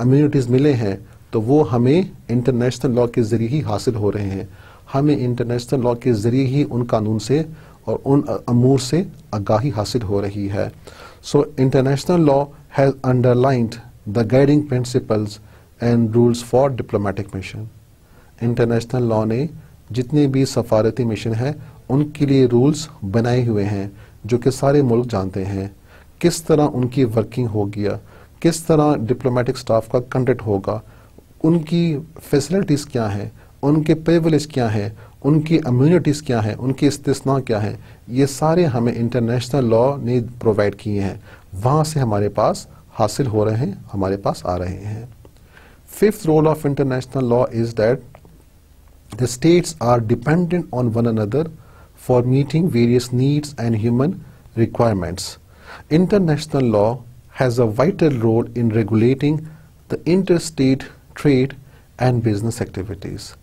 इम्यूनिटीज़ मिले हैं तो वो हमें इंटरनेशनल लॉ के ज़रिए ही हासिल हो रहे हैं। हमें इंटरनेशनल लॉ के ज़रिए ही उन कानून से और उन अमूर से आगाही हासिल हो रही है। So international law has underlined the guiding principles and rules for diplomatic mission international law ने जितने भी सफारती मिशन हैं, उनके लिए रूल्स बनाए हुए हैं, जो कि सारे मुल्क जानते हैं। किस तरह उनकी वर्किंग हो गया किस तरह डिप्लोमेटिक स्टाफ का कंडक्ट होगा उनकी फैसिलिटीज़ क्या हैं? उनके प्रिवलेज क्या हैं? उनकी अम्यूनिटीज़ क्या हैं? उनकी इस्तना क्या है? ये सारे हमें इंटरनेशनल लॉ ने प्रोवाइड किए हैं। वहाँ से हमारे पास हासिल हो रहे हैं, हमारे पास आ रहे हैं। Fifth role of international law is that the states are dependent on one another for meeting various needs and human requirements international law has a vital role in regulating the interstate trade and business activities.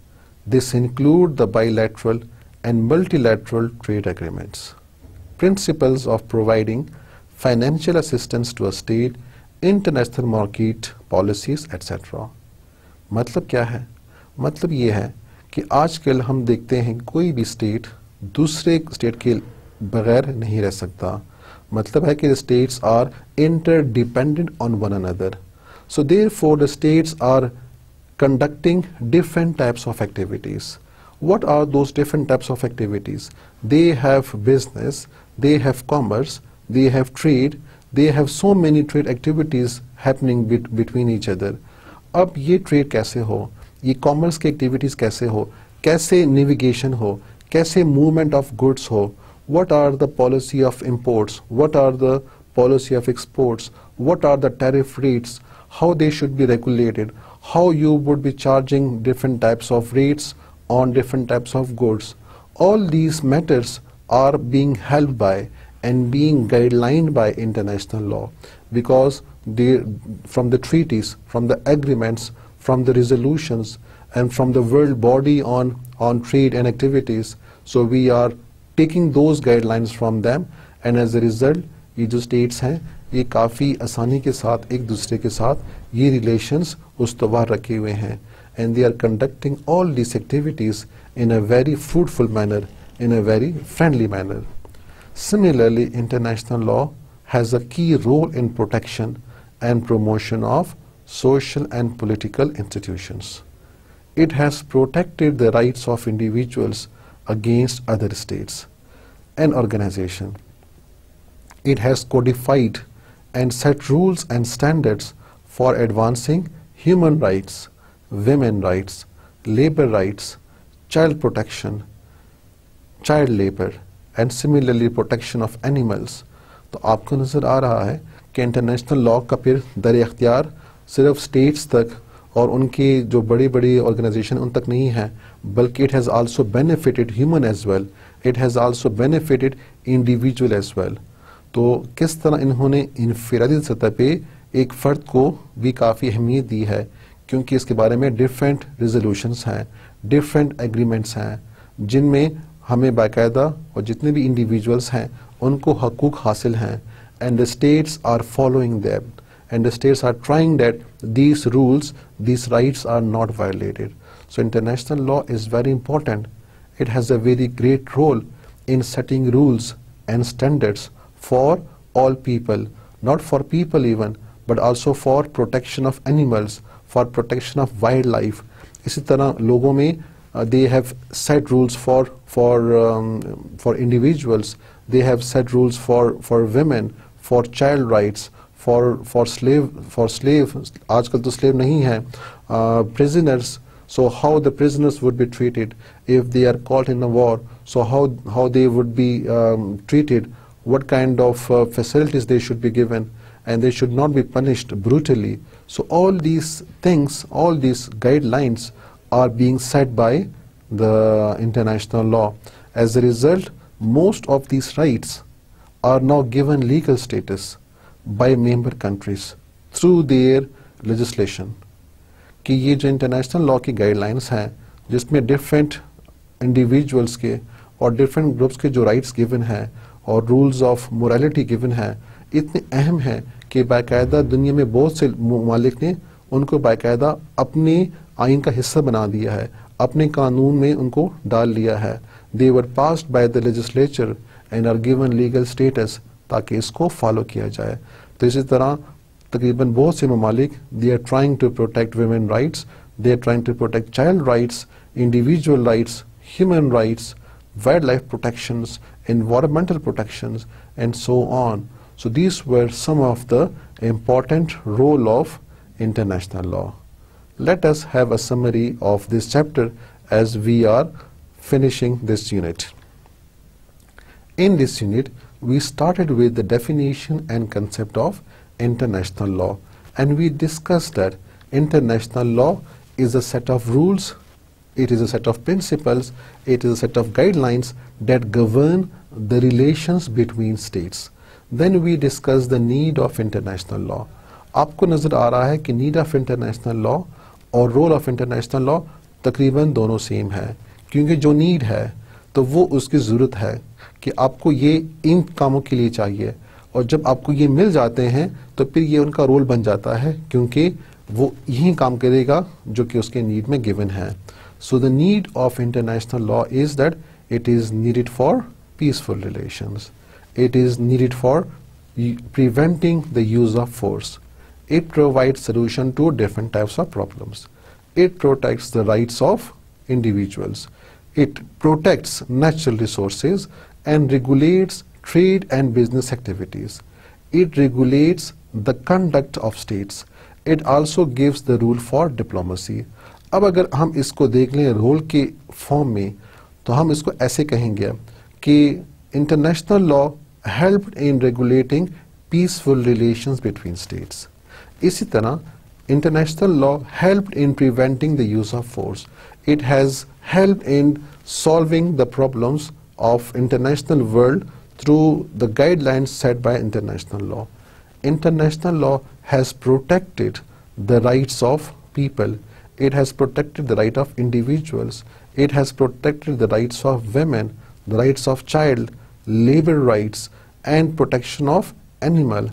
This include the bilateral and multilateral trade agreements. Principles of providing financial assistance to a state international market policies etcetera मतलब क्या है मतलब ये है कि आजकल हम देखते हैं कोई भी स्टेट दूसरे स्टेट के बगैर नहीं रह सकता मतलब है कि states are interdependent on one another so therefore the states are conducting different types of activities. What are those different types of activities? They have business, they have commerce, they have trade, they have so many trade activities happening bit between each other. अब ये ट्रेड कैसे हो ये कॉमर्स की एक्टिविटीज़ कैसे हो कैसे नेविगेशन हो कैसे मूवमेंट ऑफ गुड्स हो what are the policy of imports, what are the policy of exports, what are the tariff rates, how they should be regulated, how you would be charging different types of rates on different types of goods. All these matters are being held by and being guidelined by international law because they, from the treaties, from the agreements, from the resolutions, and from the world body on, on trade and activities. So we are taking those guidelines from them and as a result ये जो स्टेट्स हैं ये काफ़ी आसानी के साथ, एक दूसरे के साथ ये रिलेशंस उसतवार रखे हुए हैं। And they are conducting all this activities in a very fruitful manner in a very friendly manner similarly international law has a key role in protection and promotion of social and political institutions it has protected the rights of individuals against other states and organization it has codified and set rules and standards for advancing human rights, women rights, labor rights, child protection, child labor and similarly protection of animals. तो आपको नज़र आ रहा है कि इंटरनेशनल लॉ का फिर दर अख्तियार सिर्फ स्टेट्स तक और उनकी जो बड़ी बड़ी ऑर्गेनाइजेशन उन तक नहीं है बल्कि it has also benefited human as well it has also benefited individual as well तो किस तरह इन्होंने इनफरादी सतह पर एक फ़र्द को भी काफ़ी अहमियत दी है? क्योंकि इसके बारे में डिफरेंट रिजोल्यूशंस हैं डिफरेंट एग्रीमेंट्स हैं, जिनमें हमें बाकायदा और जितने भी इंडिविजुअल्स हैं, उनको हकूक हासिल हैं। And the states are following that and the states are trying that these rules these rights are not violated so international law is very important it has a very great role in setting rules and standards for all people, not for people even, but also for protection of animals, for protection of wildlife. इसी तरह लोगों में uh, they have set rules for for um, for individuals. They have set rules for for women, for child rights, for for slave for slave आजकल तो slave नहीं है uh, prisoners so how the prisoners would be treated if they are caught in a war so how how they would be um, treated what kind of uh, facilities they should be given and they should not be punished brutally so all these things all these guidelines are being set by the international law as a result most of these rights are now given legal status by member countries through their legislation कि ये जो इंटरनेशनल लॉ की गाइडलाइंस हैं जिसमें डिफरेंट इंडिविजुअल्स के और डिफरेंट ग्रुप्स के जो राइट्स गिवन हैं और रूल्स ऑफ़ मोरालिटी गिवन है इतने अहम हैं कि बाकायदा दुनिया में बहुत से ममालिक ने उनको बाकायदा अपने आइन का हिस्सा बना दिया है अपने कानून में उनको डाल लिया है। They were passed by the legislature and are given legal status ताकि इसको फॉलो किया जाए। तो इसी तरह तकरीबन बहुत से ममालिक they are trying to protect women rights they are trying to protect child rights individual rights human rights wild life protections, environmental protections, and so on. So these were some of the important role of international law. Let us have a summary of this chapter as we are finishing this unit. In this unit, we started with the definition and concept of international law and we discussed that international law is a set of rules, it is a set of principles, it is a set of guidelines that govern the relations between states. Then we discussed the need of international law. आपको नज़र आ रहा है कि नीड ऑफ़ इंटरनेशनल लॉ और रोल ऑफ़ इंटरनेशनल लॉ तकरीबन दोनों सेम है क्योंकि जो नीड है तो वो उसकी ज़रूरत है कि आपको ये इन कामों के लिए चाहिए और जब आपको ये मिल जाते हैं तो फिर ये उनका रोल बन जाता है क्योंकि वो यही काम करेगा जो कि उसके नीड में गिवन है So the need of international law is that it is needed for peaceful relations. It is needed for preventing the use of force. It provides solution to different types of problems. It protects the rights of individuals. It protects natural resources and regulates trade and business activities. It regulates the conduct of states. It also gives the rule for diplomacy. अब अगर हम इसको देख लें रोल के फॉर्म में तो हम इसको ऐसे कहेंगे कि international law help in regulating peaceful relations between states इसी तरह international law help in preventing the use of force it has help in solving the problems of international world through the guidelines set by international law international law has protected the rights of people It has protected the right of individuals. It has protected the rights of women, the rights of child, labor rights and protection of animal.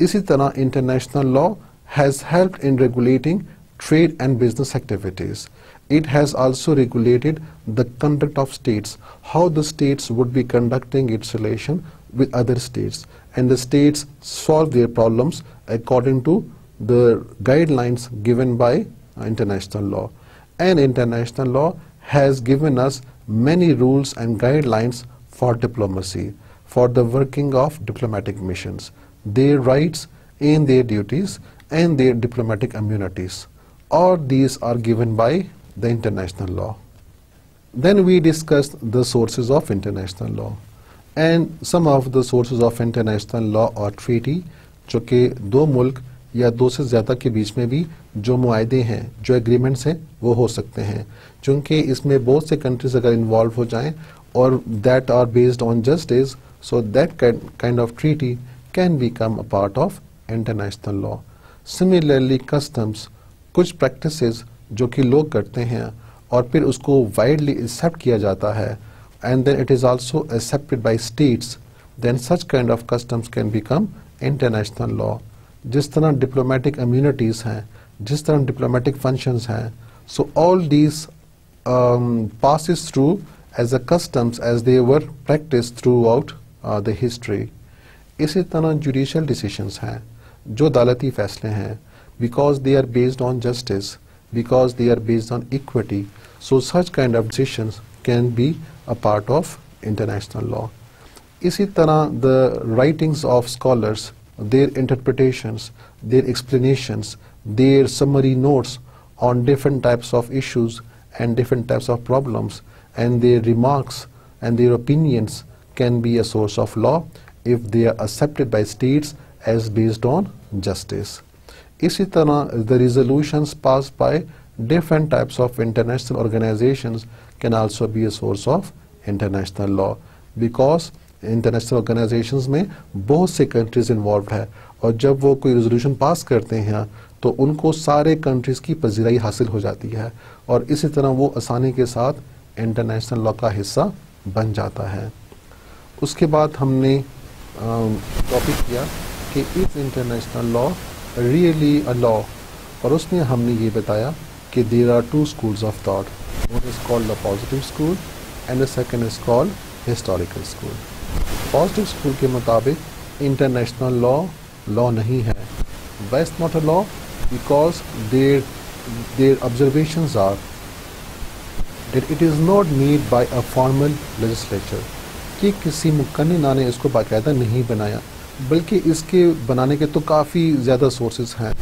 इसी तरह international law has helped in regulating trade and business activities. It has also regulated the conduct of states, how the states would be conducting its relation with other states. And the states solve their problems according to the guidelines given by international law. And international law has given us many rules and guidelines for diplomacy, for the working of diplomatic missions, their rights and their duties and their diplomatic immunities. All these are given by the international law. Then we discussed the sources of international law and some of the sources of international law or treaty जो कि दो मुल्क या दो से ज़्यादा के बीच में भी जो मुआदे हैं, जो एग्रीमेंट्स हैं, वो हो सकते हैं। चूँकि इसमें बहुत से कंट्रीज़ अगर इन्वॉल्व हो जाएँ और that are based on justice so that kind of treaty can become a part of international law similarly customs कुछ प्रैक्टिसेस जो कि लोग करते हैं और फिर उसको वाइडली एक्सेप्ट किया जाता है and then it is also accepted by states then such kind of customs can become international law जिस तरह डिप्लोमेटिक इम्यूनिटीज़ हैं जिस तरह डिप्लोमेटिक फंक्शंस हैं so all these passes through as a customs as they were practiced throughout uh, the history. इसी तरह जुडिशल डिसीशंस हैं जो अदालती फैसले हैं because they are based on justice because they are based on equity. So such kind of decisions can be a part of international law. इसी तरह the writings of scholars, their interpretations, their explanations, their summary notes on different types of issues and different types of problems and their remarks and their opinions can be a source of law if they are accepted by states as based on justice. इसी तरह the resolutions passed by different types of international organizations can also be a source of international law because international organization में बहुत से कंट्रीज़ इन्वॉल्व है। और जब वो कोई रेजोल्यूशन पास करते हैं तो उनको सारे कंट्रीज़ की पजीराई हासिल हो जाती है। और इसी तरह वो आसानी के साथ इंटरनेशनल लॉ का हिस्सा बन जाता है। उसके बाद हमने टॉपिक किया कि इस international law really a law और उसमें हमने ये बताया कि there are two schools of thought one is called the positive school and the second is called historical school positive school के मुताबिक इंटरनेशनल लॉ लॉ नहीं है। Best not a law because there there observation are that it is not made by a formal legislature कि किसी मुकन्ना ने इसको बाकायदा नहीं बनाया, बल्कि इसके बनाने के तो काफ़ी ज़्यादा सोर्सेज हैं।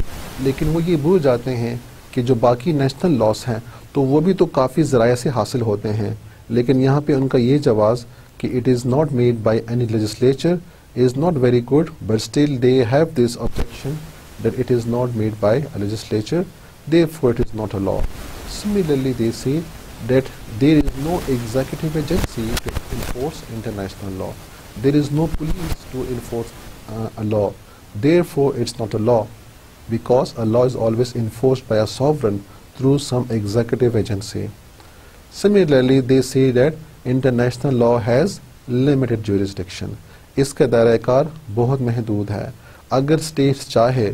लेकिन वो ये भूल जाते हैं कि जो बाकी नेशनल लॉस हैं तो वो भी तो काफ़ी ज़राए से हासिल होते हैं। लेकिन यहाँ पे उनका ये जवाब it is not made by any legislature is not very good but still they have this objection that it is not made by a legislature therefore it is not a law. Similarly they say that there is no executive agency to enforce international law. There is no police to enforce uh, a law. Therefore it's not a law because a law is always enforced by a sovereign through some executive agency. Similarly they say that international law has limited jurisdiction इसका दायरेकार बहुत महदूद है। अगर स्टेट चाहे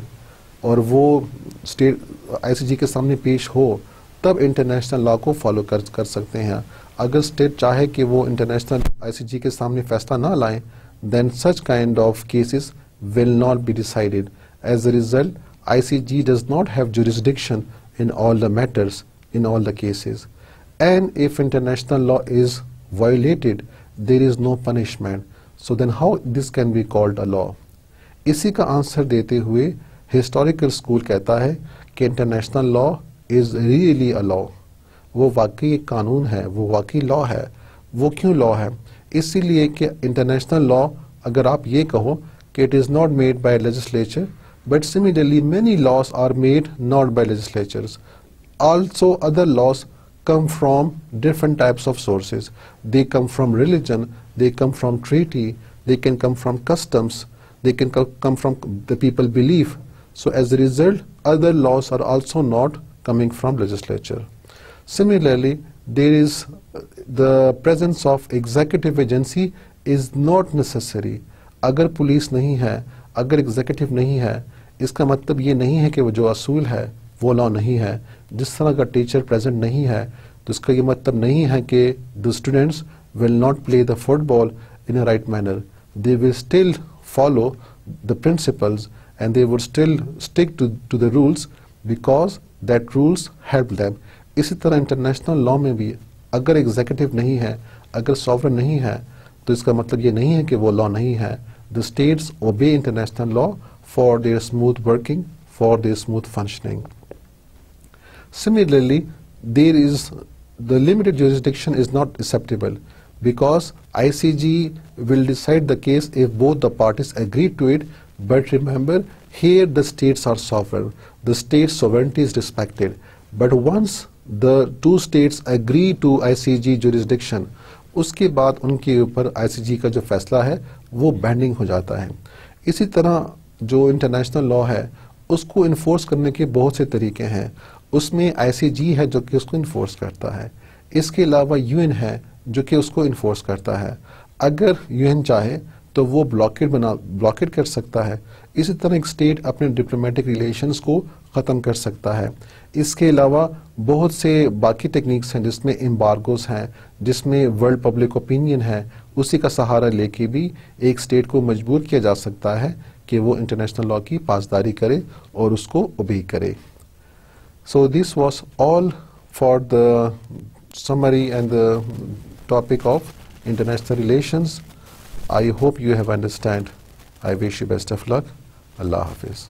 और वो स्टेट आईसीजी के सामने पेश हो, तब इंटरनेशनल लॉ को फॉलो कर कर सकते हैं। अगर स्टेट चाहे कि वो इंटरनेशनल आईसीजी के सामने फैसला ना लाएँ then such kind of cases will not be decided as a result I C J does not have jurisdiction in all the matters in all the cases and if international law is violated there is no punishment so then how this can be called a law इसी का आंसर देते हुए हिस्टोरिकल स्कूल कहता है कि international law is really a law वो वाकई एक कानून है, वो वाकई लॉ है। वो क्यों लॉ है? इसीलिए कि इंटरनेशनल लॉ अगर आप ये कहो कि it is not made by legislature but similarly many laws are made not by legislatures also other laws come from different types of sources. They come from religion, they come from treaty, they can come from customs, they can co come from the people belief. So as a result, other laws are also not coming from legislature. Similarly, there is uh, the presence of executive agency is not necessary. अगर पुलिस नहीं है अगर एग्जीक्यूटिव नहीं है इसका मतलब ये नहीं है कि वो जो असूल है वो लॉ नहीं है जिस तरह का टीचर प्रेजेंट नहीं है तो इसका ये मतलब नहीं है कि the students will not play the football in a right manner they will still follow the principles and they would still stick to the rules because that rules help them इसी तरह इंटरनेशनल लॉ में भी अगर एग्जीक्यूटिव नहीं है, अगर सॉवरन नहीं है तो इसका मतलब ये नहीं है कि वो लॉ नहीं है. The states obey international law for their smooth working for their smooth functioning. Similarly, there is the limited jurisdiction is not acceptable because ICG will decide the case if both the parties agree to it. But remember, here the states are sovereign. The state sovereignty is respected. But once the two states agree to ICG jurisdiction, उसके बाद उनके ऊपर आईसीजी का जो फैसला है वो बैंडिंग हो जाता है इसी तरह जो इंटरनेशनल लॉ है उसको इन्फोर्स करने के बहुत से तरीके हैं उसमें आईसीजी है जो कि उसको इन्फोर्स करता है। इसके अलावा यूएन है जो कि उसको इन्फोर्स करता है। अगर यूएन चाहे तो वो ब्लॉकेट बना ब्लॉकेट कर सकता है। इसी तरह एक स्टेट अपने डिप्लोमेटिक रिलेशंस को ख़त्म कर सकता है। इसके अलावा बहुत से बाकी टेक्निक्स हैं जिसमें एम्बार्गोस हैं, जिसमें वर्ल्ड पब्लिक ओपिनियन है, उसी का सहारा लेके भी एक स्टेट को मजबूर किया जा सकता है कि वो इंटरनेशनल लॉ की पासदारी करे और उसको ओबे करे। So this was all for the summary and the topic of international relations. I hope you have understand. I wish you best of luck. Allah Hafiz.